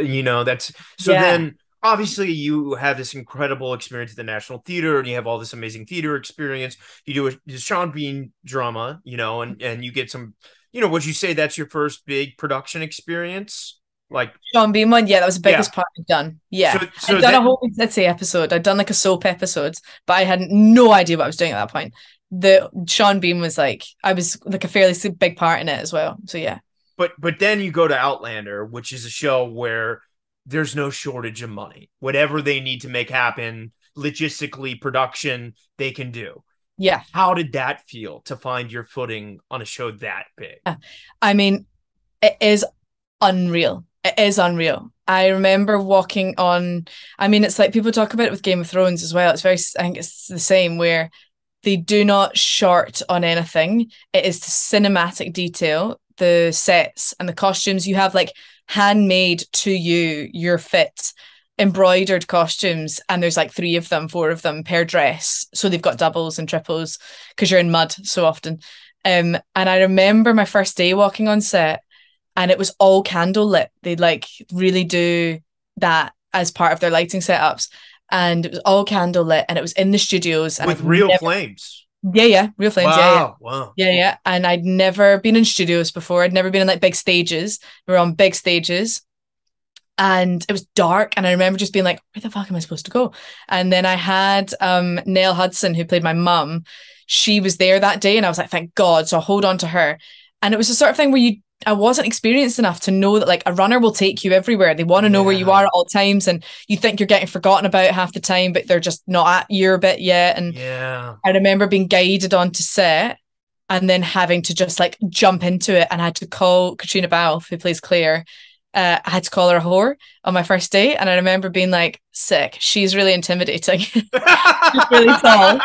you know that's so Yeah. then obviously you have this incredible experience at the national theater and you have all this amazing theater experience you do a, a sean bean drama you know and and you get some you know would you say that's your first big production experience like Sean Bean one, yeah, that was the biggest part I've done. Yeah. so, so I'd done a Holby City episode. I'd done like a soap episode, but I had no idea what I was doing at that point. The Sean Bean was like, I was like a fairly big part in it as well. So yeah, but but then you go to outlander which is a show where there's no shortage of money whatever they need to make happen logistically production they can do Yeah. How did that feel to find your footing on a show that big? Uh, I mean, it is unreal. It is unreal. I remember walking on. I mean, it's like people talk about it with Game of Thrones as well. It's very. I think it's the same where they do not short on anything. It is the cinematic detail, the sets and the costumes. You have like handmade to you, your fit, embroidered costumes, and there's like three of them, four of them per dress. So they've got doubles and triples because you're in mud so often. Um, and I remember my first day walking on set and it was all candle lit. They'd like really do that as part of their lighting setups. And it was all candle lit and it was in the studios and With real never- flames. Yeah, yeah, real flames. Yeah, yeah. Wow. Wow. Yeah, yeah. And I'd never been in studios before. I'd never been in like big stages. We were on big stages. And it was dark. And I remember just being like, where the fuck am I supposed to go? And then I had um Nell Hudson, who played my mum. She was there that day. And I was like, thank God. So I hold on to her. And it was the sort of thing where you I wasn't experienced enough to know that like a runner will take you everywhere. They want to know where you are at all times. And you think you're getting forgotten about half the time, but they're just not at your bit yet. And Yeah. I remember being guided onto set and then having to just like jump into it. And I had to call Caitríona Balfe, who plays Claire. Uh, I had to call her a whore on my first date. And I remember being like, sick. She's really intimidating. She's really tall.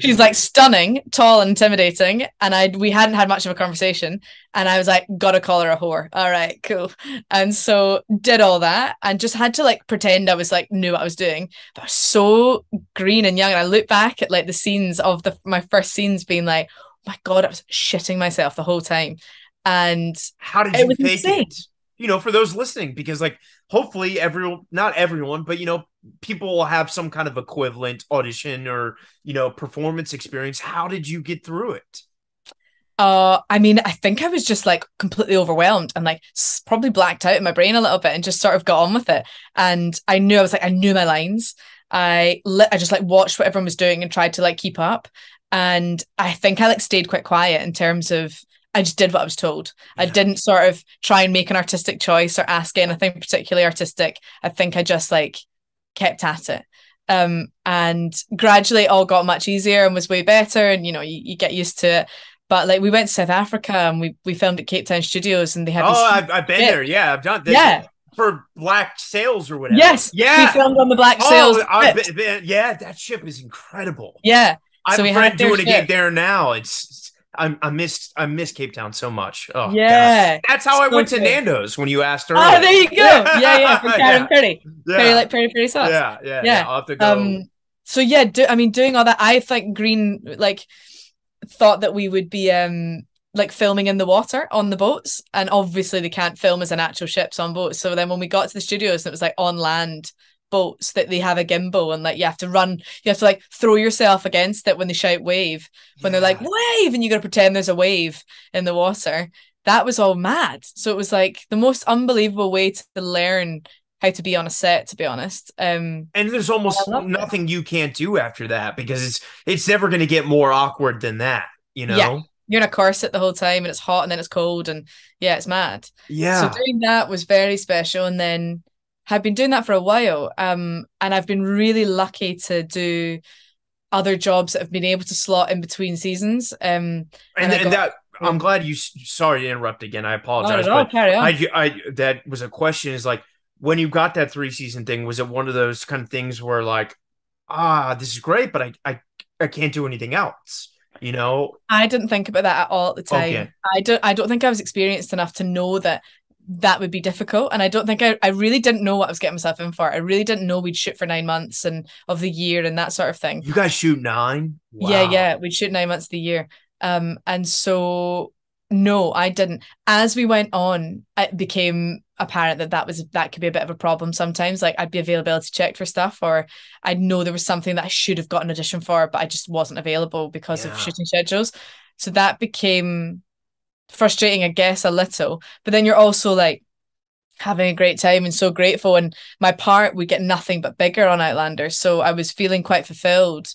She's like stunning, tall, and intimidating. And I we hadn't had much of a conversation. And I was like, gotta call her a whore. All right, cool. And so did all that and just had to like pretend I was like knew what I was doing. But I was so green and young. And I look back at like the scenes of the my first scenes being like, oh my God, I was shitting myself the whole time. And How did you It was fake insane. it? You know, for those listening, because like hopefully everyone, not everyone, but you know, people will have some kind of equivalent audition or you know performance experience. How did you get through it? Uh, I mean, I think I was just like completely overwhelmed and like probably blacked out in my brain a little bit and just sort of got on with it. And I knew I was like, I knew my lines. I li- I just like watched what everyone was doing and tried to like keep up. And I think I like stayed quite quiet in terms of I just did what I was told. I didn't sort of try and make an artistic choice or ask anything particularly artistic. I think I just like kept at it. Um, and gradually it all got much easier and was way better. And you know, you, you get used to it. But like we went to South Africa and we we filmed at Cape Town Studios and they had. Oh, I've, I've been Yeah. there. Yeah, I've done this Yeah. for Black Sails or whatever. Yes, Yeah. we filmed on the Black Sails. Oh, I've been, yeah, that ship is incredible. yeah, I have So we a friend their doing a gig there now. It's I, I missed I miss Cape Town so much. Oh, yeah. That's how I So went to. Nando's when you asked her. Oh, there you go. Yeah, yeah. For Yeah. Pretty, yeah. Pretty like Peri Peri sauce. yeah, yeah, yeah, Yeah. I'll have to go. Um. So yeah, do, I mean, doing all that, I think Green like thought that we would be um like filming in the water on the boats, and obviously they can't film as an actual ships on boats. So then when we got to the studios, and it was like on land boats that they have a gimbal and like you have to run you have to like throw yourself against it when they shout wave when they're like wave and you got to pretend there's a wave in the water that was all mad so it was like the most unbelievable way to learn how to be on a set to be honest um and there's almost I love that. nothing you can't do after that because it's it's never going to get more awkward than that. You know? Yeah. you're in a corset the whole time and it's hot and then it's cold and yeah it's mad Yeah. So doing that was very special, and then I've been doing that for a while. Um, and I've been really lucky to do other jobs that have been able to slot in between seasons. Um, and, and and got- that I'm glad you. Sorry to interrupt again. I apologize, all, but carry on. I, I that was a question. Is like when you got that three season thing. Was it one of those kind of things where like, ah, this is great, but I I I can't do anything else. You know? I didn't think about that at all at the time. Okay. I don't. I don't think I was experienced enough to know that that would be difficult, and I don't think I. I really didn't know what I was getting myself in for. I really didn't know we'd shoot for nine months and of the year and that sort of thing. You guys shoot nine. Yeah, yeah, we'd shoot nine months of the year. Um, and so no, I didn't. As we went on, it became apparent that that was that could be a bit of a problem sometimes. Like I'd be availability checked for stuff, or I'd know there was something that I should have got an audition for, but I just wasn't available because Yeah. of shooting schedules. So that became frustrating, I guess, a little. But then you're also like having a great time and so grateful. And my part would get nothing but bigger on Outlander. So I was feeling quite fulfilled,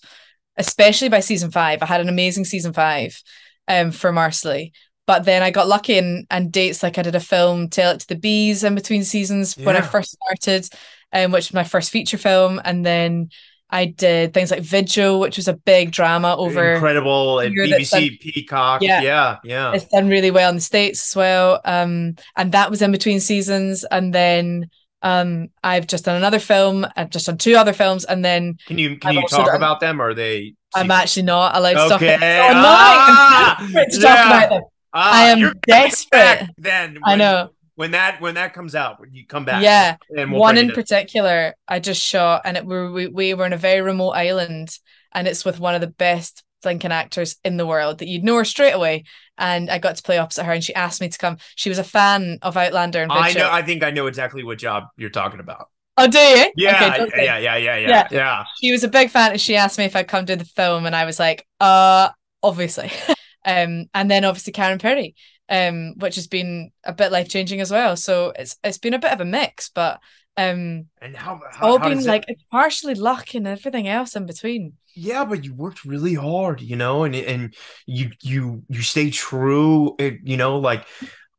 especially by season five. I had an amazing season five um, for Marsali. But then I got lucky and, and dates like I did a film, Tell It to the Bees, in between seasons when I first started, um, which was my first feature film. And then I did things like Vigil, which was a big drama over incredible that's BBC Peacock. Yeah. Yeah, yeah. it's done really well in the States as well. Um, and that was in between seasons. And then um I've just done another film, I've just done two other films, and then Can you can I've you talk done- about them? Or are they? I'm actually not allowed to talk Okay. about it. So annoying. Ah, I'm to yeah. talk about them. Ah, I am desperate. Then I know. When that when that comes out, when you come back. Yeah. and we'll One in particular, I just shot, and it were we, we were in a very remote island, and it's with one of the best Lincoln actors in the world that you'd know her straight away. And I got to play opposite her, and she asked me to come. She was a fan of Outlander and I know. I think I know exactly what job you're talking about. oh, do you? Yeah, Okay, yeah, yeah, yeah, yeah, Yeah. yeah. She was a big fan, and she asked me if I'd come do the film, and I was like, uh, obviously. um, and then obviously Karen Pirie, um, which has been a bit life changing as well. So it's it's been a bit of a mix, but um, And how? how all how been does it- like partially luck and everything else in between. Yeah, but you worked really hard, you know, and and you you you stay true, you know, like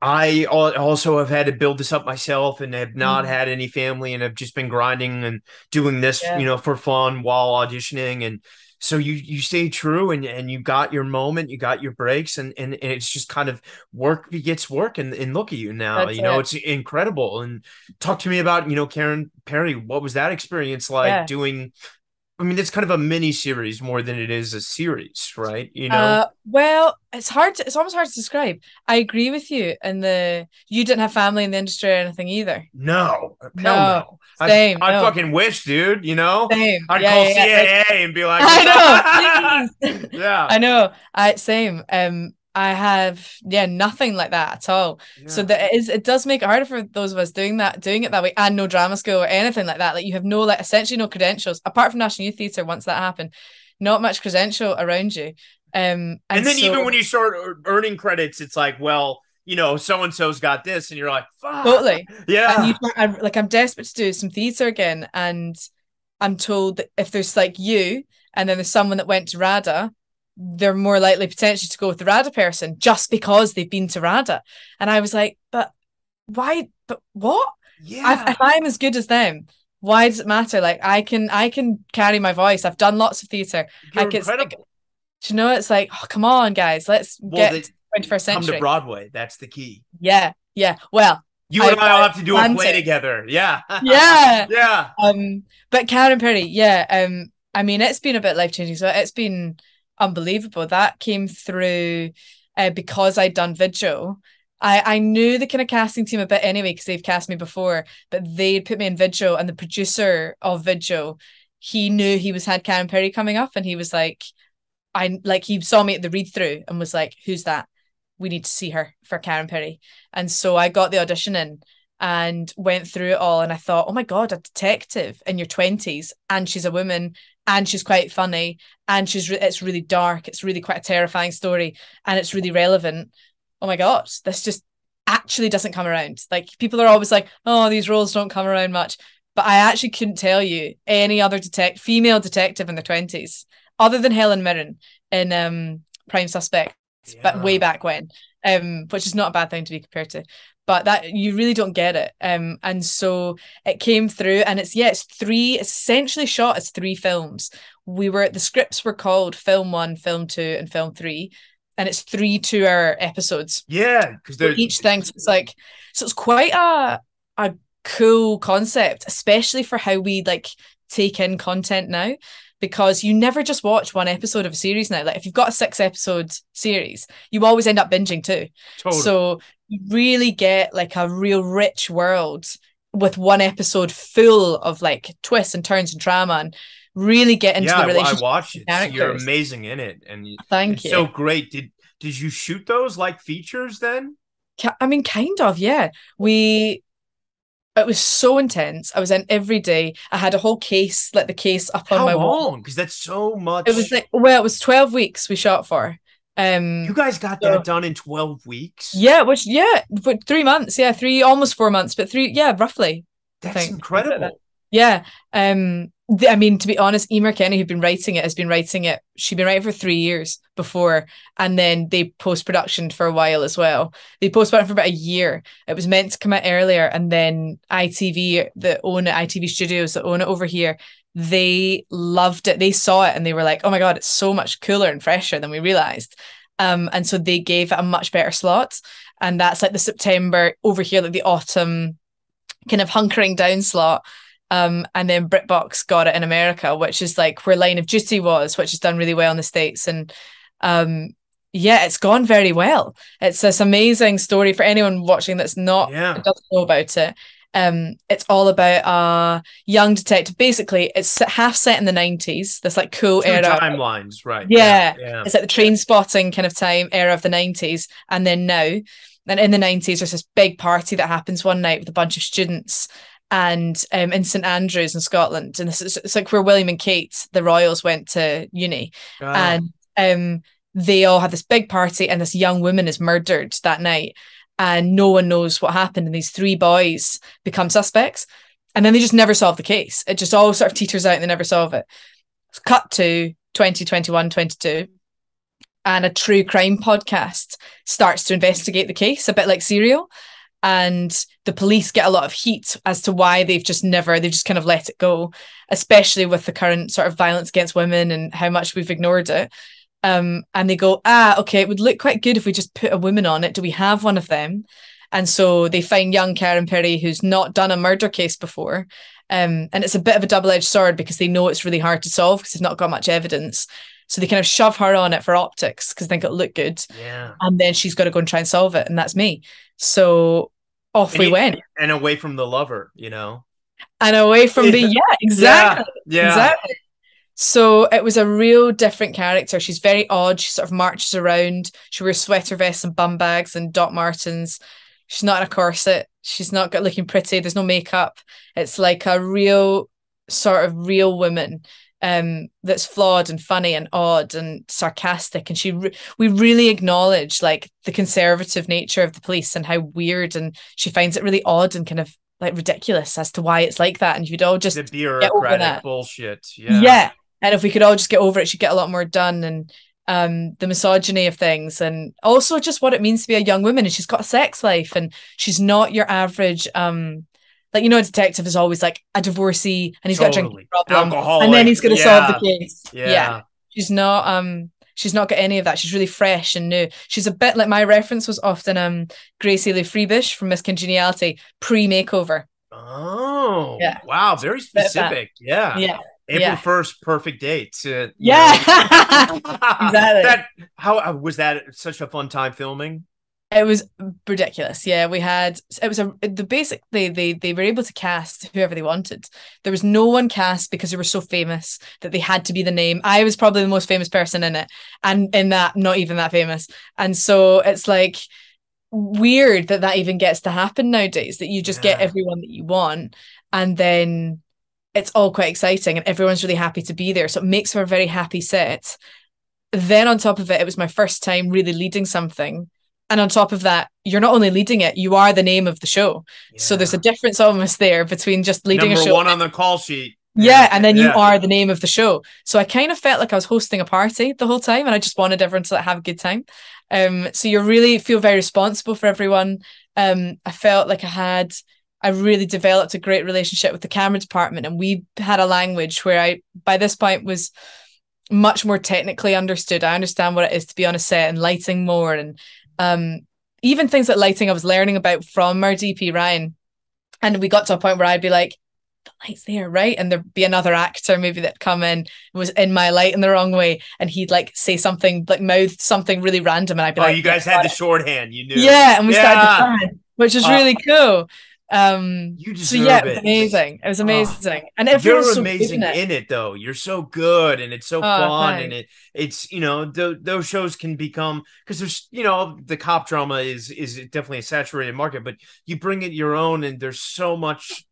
I also have had to build this up myself and have not Mm. had any family and have just been grinding and doing this, Yeah. you know, for fun while auditioning and so you you stay true and and you got your moment, you got your breaks and and, and it's just kind of work begets work and, and look at you now, That's you know, it. it's incredible and talk to me about, you know, Karen Pirie, what was that experience like Yeah. doing I mean, it's kind of a mini series more than it is a series, right? You know, Uh, well, it's hard. To, it's almost hard to describe. I agree with you, and the you didn't have family in the industry or anything either. no, No, no. I, same, I no. fucking wish, dude. You know, Same. I'd Yeah, call yeah, yeah. CAA and be like, I know. yeah, I know. I same. Um, I have yeah nothing like that at all. So yeah. that it is it does make it harder for those of us doing that doing it that way and no drama school or anything like that. Like you have no like essentially no credentials apart from National Youth Theatre. Once that happened, not much credential around you. Um, and then so- even when you start earning credits, it's like, well, you know, so and so's got this, and you're like, fuck, totally yeah, and you I'm, like I'm desperate to do some theatre again, and I'm told that if there's like you and then there's someone that went to RADA, they're more likely potentially to go with the RADA person just because they've been to RADA. And I was like, but why? But what? yeah. If, if I'm as good as them, why does it matter? Like I can, I can carry my voice. I've done lots of theatre. You're like, it's like- incredible. Do you know? It's like, oh, come on, guys, let's well, get to the 21st come century. to Broadway. That's the key. yeah, yeah. Well, You I- and I will have to do a play it. together. Yeah, yeah. yeah. Um, but Karen Pirie, yeah. Um, I mean, it's been a bit life changing. So it's been unbelievable. That came through uh, because I'd done Vigil. I I knew the kind of casting team a bit anyway because they've cast me before, but they'd put me in Vigil, and the producer of Vigil, he knew he was had Karen Pirie coming up, and he was like, I like he saw me at the read through and was like, "Who's that? We need to see her for Karen Pirie." And so I got the audition in and went through it all and I thought, oh my God, a detective in your 20s and she's a woman and she's quite funny and she's re- it's really dark. It's really quite a terrifying story and it's really relevant. Oh my God, this just actually doesn't come around. Like people are always like, oh, these roles don't come around much. But I actually couldn't tell you any other detect female detective in the 20s other than Helen Mirren in um Prime Suspect, but way back when. Um, which is not a bad thing to be compared to but that you really don't get it. Um and so it came through and it's yeah it's three essentially shot as three films. We were the scripts were called film one film two and film three and it's three two hour episodes. Yeah, because each thing so it's like so it's quite a a cool concept especially for how we like take in content now because you never just watch one episode of a series now like if you've got a six episode series you always end up binging too totally. so you really get like a real rich world with one episode full of like twists and turns and drama and really get into yeah, the I, I relationship. watched it. So You're amazing in it, and Thank you. so great. Did did you shoot those like features then? I mean, kind of, yeah. We it was so intense. I was in every day. I had a whole case, like the case up on How my wall. long? Because that's so much. It was like well, it was 12 weeks we shot for. Um you guys got so- that done in twelve weeks. yeah, which yeah, but three months, yeah, three almost four months, but three, yeah, roughly. that's incredible. Yeah. Um I mean, to be honest, Emer Kenny, who'd been writing it, has been writing it. She'd been writing for three years before, and then they post production for a while as well. They post production for about a year. It was meant to come out earlier, and then ITV, the own it, ITV Studios that own it over here, they loved it. They saw it and they were like, oh my God, it's so much cooler and fresher than we realized. Um, and so they gave it a much better slot. And that's like the September over here, like the autumn kind of hunkering down slot. Um, and then BritBox got it in America, which is like where Line of Duty was, which has done really well in the States. And um, yeah, it's gone very well. It's this amazing story for anyone watching that's not Yeah. doesn't know about it. Um, it's all about a young detective. Basically, it's half set in the nineties. This like cool Two era. timelines, right? Yeah. yeah. It's like the Trainspotting kind of time era of the nineties, and then now. And in the nineties, there's this big party that happens one night with a bunch of students, and um, in St Andrews in Scotland, and this is it's like where William and Kate, the royals, went to uni. Ah, and um they all had this big party and this young woman is murdered that night and no one knows what happened and these three boys become suspects and then they just never solve the case. It just all sort of teeters out and they never solve it. It's cut to 2021 22 and a true crime podcast starts to investigate the case a bit like serial and the police get a lot of heat as to why they've just never they've just kind of let it go especially with the current sort of violence against women and how much we've ignored it. Um and they go ah okay it would look quite good if we just put a woman on it. Do we have one of them? And so they find young Karen Pirie who's not done a murder case before. Um and it's a bit of a double-edged sword because they know it's really hard to solve because they've not got much evidence so they kind of shove her on it for optics because they think it'll look good. Yeah. and then she's got to go and try and solve it and that's me. So off And we you- went. And away from the lover, you know. and away from the yeah exactly Yeah. exactly. So it was a real different character. She's very odd. She sort of marches around. She wears sweater vests and bum bags and doc martens. She's not in a corset. She's not got looking pretty. There's no makeup. It's like a real sort of real woman um that's flawed and funny and odd and sarcastic and she re- we really acknowledge like the conservative nature of the police and how weird and she finds it really odd and kind of like ridiculous as to why it's like that and you'd all just the bureaucratic bullshit. Yeah. yeah. And if we could all just get over it, she'd get a lot more done. And um, the misogyny of things, and also just what it means to be a young woman. And she's got a sex life, and she's not your average. Um, like you know, a detective is always like a divorcee, and he's got a Totally. drinking problem, Alcoholic. and then he's going to Yeah. solve the case. Yeah. she's not. Um, she's not got any of that. She's really fresh and new. She's a bit like my reference was often um Gracie Lou Freebush from Miss Congeniality pre makeover. Oh. Yeah. Wow. Very Bit of that. specific. Yeah. Yeah, April yeah. first, perfect date. uh, yeah. Exactly. That how uh, was that such a fun time filming? It was ridiculous. Yeah, we had it was a the basic they they they were able to cast whoever they wanted. There was no one cast because they were so famous that they had to be the name. I was probably the most famous person in it, and in that not even that famous. And so it's like weird that that even gets to happen nowadays. That you just get everyone that you want, and then it's all quite exciting, and everyone's really happy to be there. So it makes for a very happy set. Then on top of it, it was my first time really leading something. And on top of that, you're not only leading it, you are the name of the show. So there's a difference almost there between just leading number a show. one on the call sheet. yeah, and then you Yeah. are the name of the show. So I kind of felt like I was hosting a party the whole time, and I just wanted everyone to like, have a good time. Um, so you really feel very responsible for everyone. Um, I felt like I had, I really developed a great relationship with the camera department, and we had a language where I, by this point, was much more technically understood. I understand what it is to be on a set and lighting more, and um, even things like lighting I was learning about from our DP Ryan. And we got to a point where I'd be like, the light's there, right? And there'd be another actor maybe that come in was in my light in the wrong way, and he'd like say something like mouth something really random, and I'd be Oh, like, "Oh, you guys "Yeah, had the it." shorthand. You knew. yeah, and we started Yeah. to plan, which is Uh, really cool. Um, You so deserve yeah, it was amazing. It was Oh. amazing, and everyone's You're so amazing in it. in it, though. You're so good, and it's so Oh, fun, and it it's you know th- those shows can become because there's you know the cop drama is is definitely a saturated market, but you bring it your own, and there's so much.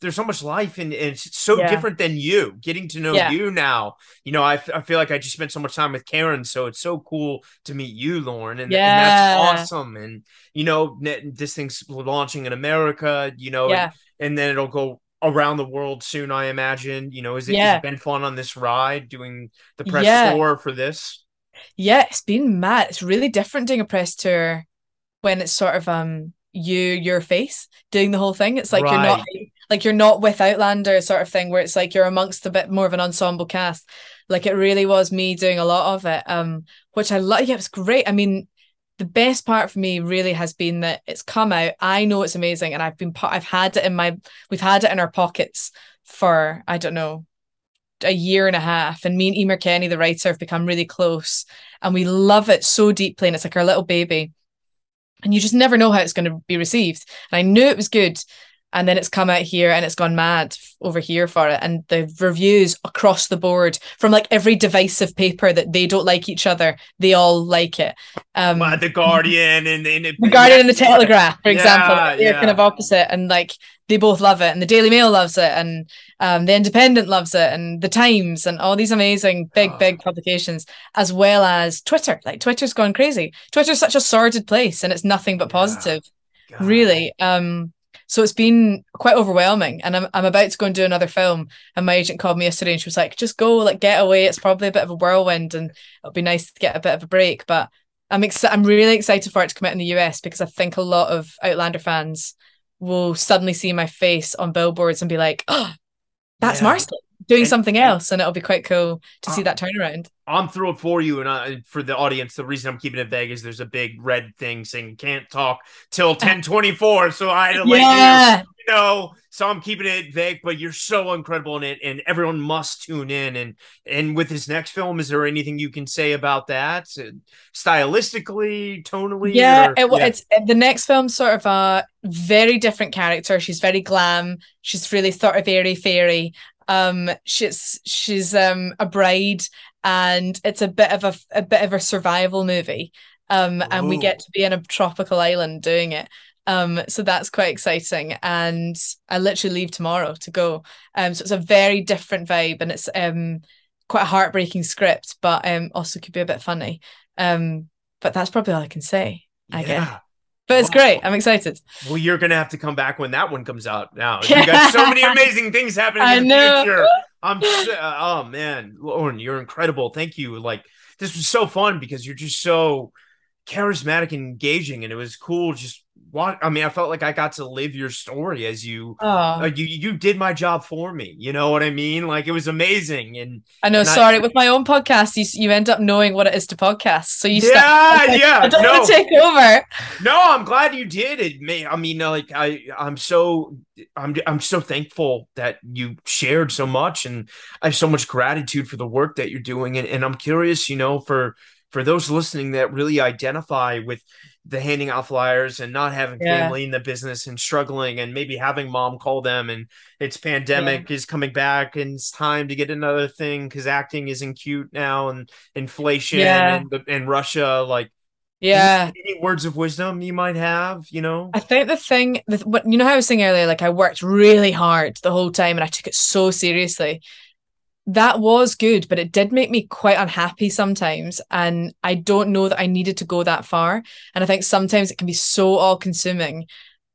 There's so much life and, and it's so Yeah. different than you getting to know Yeah. you now. You know, I, I feel like I just spent so much time with Karen, so it's so cool to meet you, Lauren, and, and that's awesome. And you know, this thing's launching in America. You know, Yeah, and then it'll go around the world soon. I imagine. You know, is it, has it been fun on this ride doing the press Yeah. tour for this? yeah, it's been mad. It's really different doing a press tour when it's sort of um you your face doing the whole thing. It's like you're not. like you're not with Outlander sort of thing where it's like you're amongst a bit more of an ensemble cast. Like it really was me doing a lot of it, um, which I love. Yeah, it was great. I mean, the best part for me really has been that it's come out. I know it's amazing, and I've been I've had it in my we've had it in our pockets for I don't know a year and a half. And me and Emer Kenny, the writer, have become really close, and we love it so deeply, and it's like our little baby. And you just never know how it's going to be received. And I knew it was good, and then it's come out here and it's gone mad over here for it and the reviews across the board from like every divisive paper that they don't like each other they all like it um well, the guardian and, and the guardian and the telegraph for example they're yeah. kind of opposite and like they both love it and the daily mail loves it and um the independent loves it and the times and all these amazing big oh. big publications as well as twitter like twitter's gone crazy twitter's such a sordid place and it's nothing but positive yeah. really um so it's been quite overwhelming. And I'm, I'm about to go and do another film. And my agent called me yesterday and she was like, just go, like, get away. It's probably a bit of a whirlwind and it'll be nice to get a bit of a break. But I'm excited. I'm really excited for it to come out in the US because I think a lot of Outlander fans will suddenly see my face on billboards and be like, oh, that's yeah. Marston doing and, something else. And it'll be quite cool to see that turnaround. I'm thrilled for you and I, for the audience. The reason I'm keeping it vague is there's a big red thing saying can't talk till 1024. So I had to let yeah. you know. So I'm keeping it vague, but you're so incredible in it, and everyone must tune in. And and with this next film, is there anything you can say about that, stylistically, tonally? Yeah, or, it, yeah. it's the next film. Sort of a very different character. She's very glam. She's really sort of airy fairy. Um, she's she's um a bride and it's a bit of a, a bit of a survival movie. Um, and we get to be in a tropical island doing it. Um, so that's quite exciting. And I literally leave tomorrow to go. Um, so it's a very different vibe and it's um quite a heartbreaking script, but um also could be a bit funny. Um, but that's probably all I can say, I yeah. guess. But it's wow. great. I'm excited. Well, you're gonna have to come back when that one comes out. Now you got so many amazing things happening in the know. future. I'm oh man, Lauren, you're incredible. Thank you. Like this was so fun because you're just so charismatic and engaging, and it was cool just what I mean, I felt like I got to live your story as you uh, you you did my job for me. You know what I mean? Like it was amazing. And I know. And sorry, I, with my own podcast, you you end up knowing what it is to podcast. So you yeah start, yeah. I don't no. want to take over. No, I'm glad you did it. May I mean, like I I'm so I'm I'm so thankful that you shared so much, and I have so much gratitude for the work that you're doing. And, and I'm curious, you know, for for those listening that really identify with the handing out flyers and not having yeah. family in the business and struggling and maybe having mom call them and it's pandemic yeah. is coming back and it's time to get another thing because acting isn't cute now and inflation yeah. and, and Russia like yeah any, words of wisdom you might have you know i think the thing the, what you know how i was saying earlier like i worked really hard the whole time and i took it so seriously that was good, but it did make me quite unhappy sometimes. And I don't know that I needed to go that far. And I think sometimes it can be so all consuming.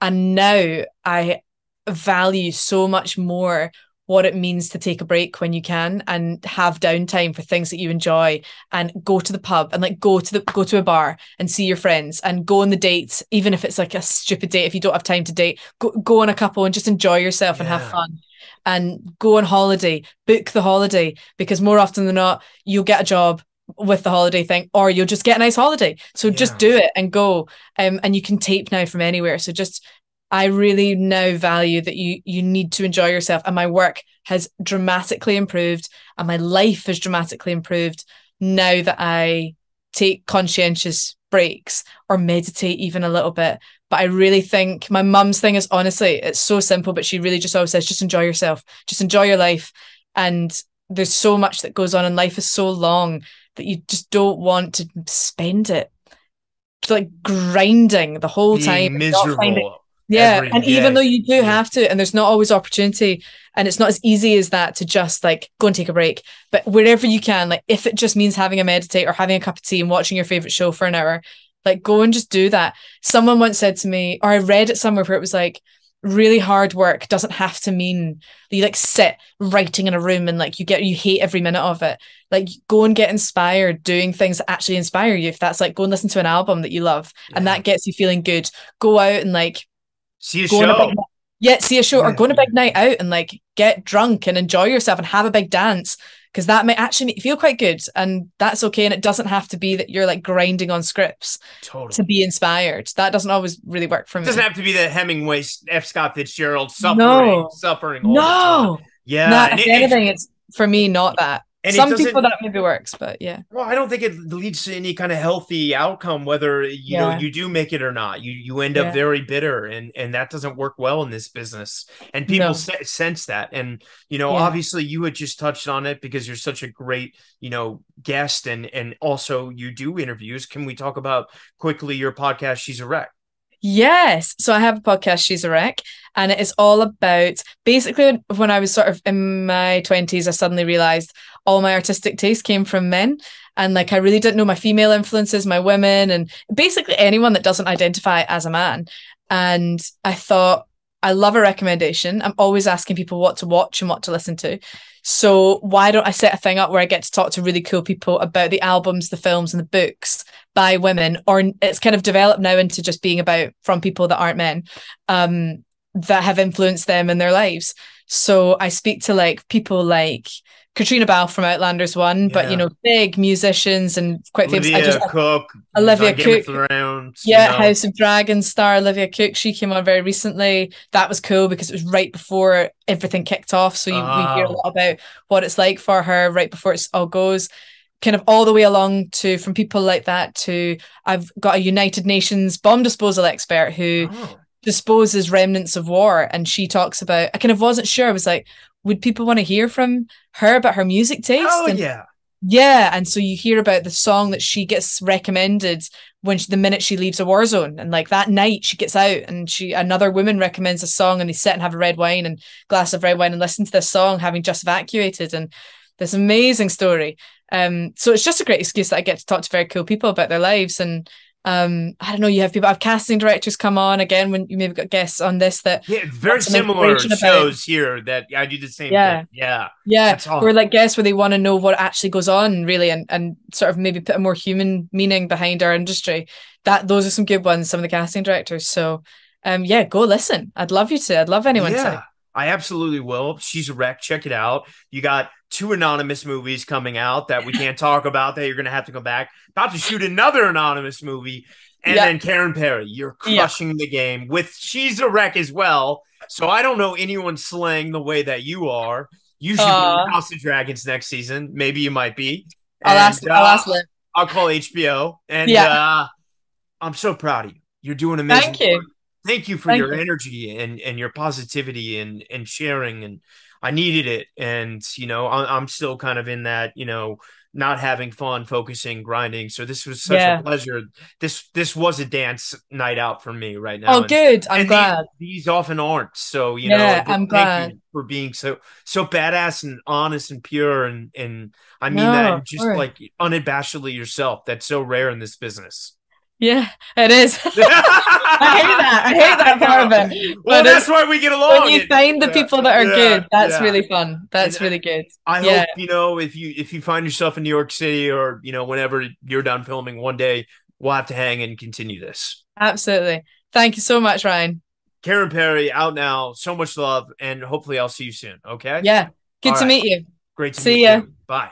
And now I value so much more what it means to take a break when you can and have downtime for things that you enjoy and go to the pub and like go to the go to a bar and see your friends and go on the dates even if it's like a stupid date if you don't have time to date go, go on a couple and just enjoy yourself yeah. and have fun and go on holiday, book the holiday, because more often than not, you'll get a job with the holiday thing, or you'll just get a nice holiday. So yeah. just do it and go. Um, and you can tape now from anywhere. So just I really now value that you you need to enjoy yourself. And my work has dramatically improved and my life has dramatically improved now that I take conscientious breaks or meditate even a little bit but I really think my mum's thing is honestly, it's so simple, but she really just always says, just enjoy yourself, just enjoy your life. And there's so much that goes on, and life is so long that you just don't want to spend it like grinding the whole Being time. Miserable. Yeah. Every and day. even though you do yeah. have to, and there's not always opportunity, and it's not as easy as that to just like go and take a break. But wherever you can, like if it just means having a meditate or having a cup of tea and watching your favorite show for an hour, like, go and just do that. Someone once said to me, or I read it somewhere where it was like, really hard work doesn't have to mean that you like sit writing in a room and like you get you hate every minute of it. Like go and get inspired doing things that actually inspire you. If that's like go and listen to an album that you love yeah. and that gets you feeling good go out and like see a show. Yeah, see a show or go on a big night out and like get drunk and enjoy yourself and have a big dance because that might actually make you feel quite good and that's okay and it doesn't have to be that you're like grinding on scripts totally. to be inspired that doesn't always really work for me It doesn't have to be the Hemingway F. Scott Fitzgerald suffering, No. suffering. All no the time. yeah. and if it- anything it's for me not that and some people that maybe works but yeah Well, I don't think it leads to any kind of healthy outcome, whether you know you do make it or not. You you end up very bitter, and and that doesn't work well in this business. And people No. se- sense that. And you know, Yeah. obviously, you had just touched on it because you're such a great you know guest, and and also you do interviews. Can we talk about quickly your podcast? She's a wreck. Yes. So I have a podcast, She's a Wreck, and it is all about basically when I was sort of in my 20s, I suddenly realized all my artistic taste came from men. And like I really didn't know my female influences, my women, and basically anyone that doesn't identify as a man. And I thought, I love a recommendation. I'm always asking people what to watch and what to listen to. So why don't I set a thing up where I get to talk to really cool people about the albums, the films, and the books by women, or it's kind of developed now into just being about from people that aren't men, um, that have influenced them in their lives. So I speak to like people like Caitríona Balfe from Outlanders One, but you know, big musicians and quite famous. I Olivia just Cooke, Olivia Cooke. Thrones, you yeah, know. House of Dragons star Olivia Cooke. She came on very recently. That was cool because it was right before everything kicked off. So you, we hear a Oh. lot about what it's like for her right before it all goes. Kind of all the way along to from people like that to I've got a United Nations bomb disposal expert who Oh. disposes remnants of war and she talks about I kind of wasn't sure. I was like, would people want to hear from her about her music taste? Oh And- yeah. yeah, and so you hear about the song that she gets recommended when she, the minute she leaves a war zone, and like that night she gets out, and she another woman recommends a song, and they sit and have a red wine and glass of red wine and listen to this song, having just evacuated, and this amazing story. Um, so it's just a great excuse that I get to talk to very cool people about their lives, and um, I don't know, you have people, I have casting directors come on again when you maybe got guests on this that Yeah, very similar shows here that I do the same Yeah. thing. Yeah. Yeah, or like guests where they want to know what actually goes on, really, and and sort of maybe put a more human meaning behind our industry. That those are some good ones. Some of the casting directors. So, um, yeah, go listen. I'd love you to. I'd love anyone yeah, to. I absolutely will. She's a wreck. Check it out. You got two anonymous movies coming out that we can't talk about that you're going to have to go back. About to shoot another anonymous movie. And Yeah. then Karen Pirie, you're Yeah. crushing the game with She's a Wreck as well. So I don't know anyone slaying the way that you are. You should Aw. be House of Dragons next season. Maybe you might be. I'll ask. And, I'll uh, ask Liv. I'll call HBO. And Yeah. uh, I'm so proud of you. You're doing amazing. Thank you. work. Thank you for Thank your you. energy and and your positivity and and sharing. And I needed it. And you know, I, I'm still kind of in that. You know, not having fun, focusing, grinding. So this was such Yeah. a pleasure. This this was a dance night out for me right now. Oh, And- good. I'm glad. These, these often aren't. So you Yeah, know, I'm thank glad. you for being so so badass and honest and pure and and I mean No, that just like unabashedly yourself. That's so rare in this business. Yeah, it is. I hate that. I hate that part of it. Well, But that's it's- why we get along. when you find the people that are yeah, good, that's yeah. really fun. That's And, uh, really good. I yeah. hope you know if you if you find yourself in New York City or you know whenever you're done filming one day, we'll have to hang and continue this. Absolutely. Thank you so much, Ryan. Karen Pirie out now. So much love, and hopefully I'll see you soon. Okay. Yeah. Good All to right. meet you. Great to See meet you. Bye.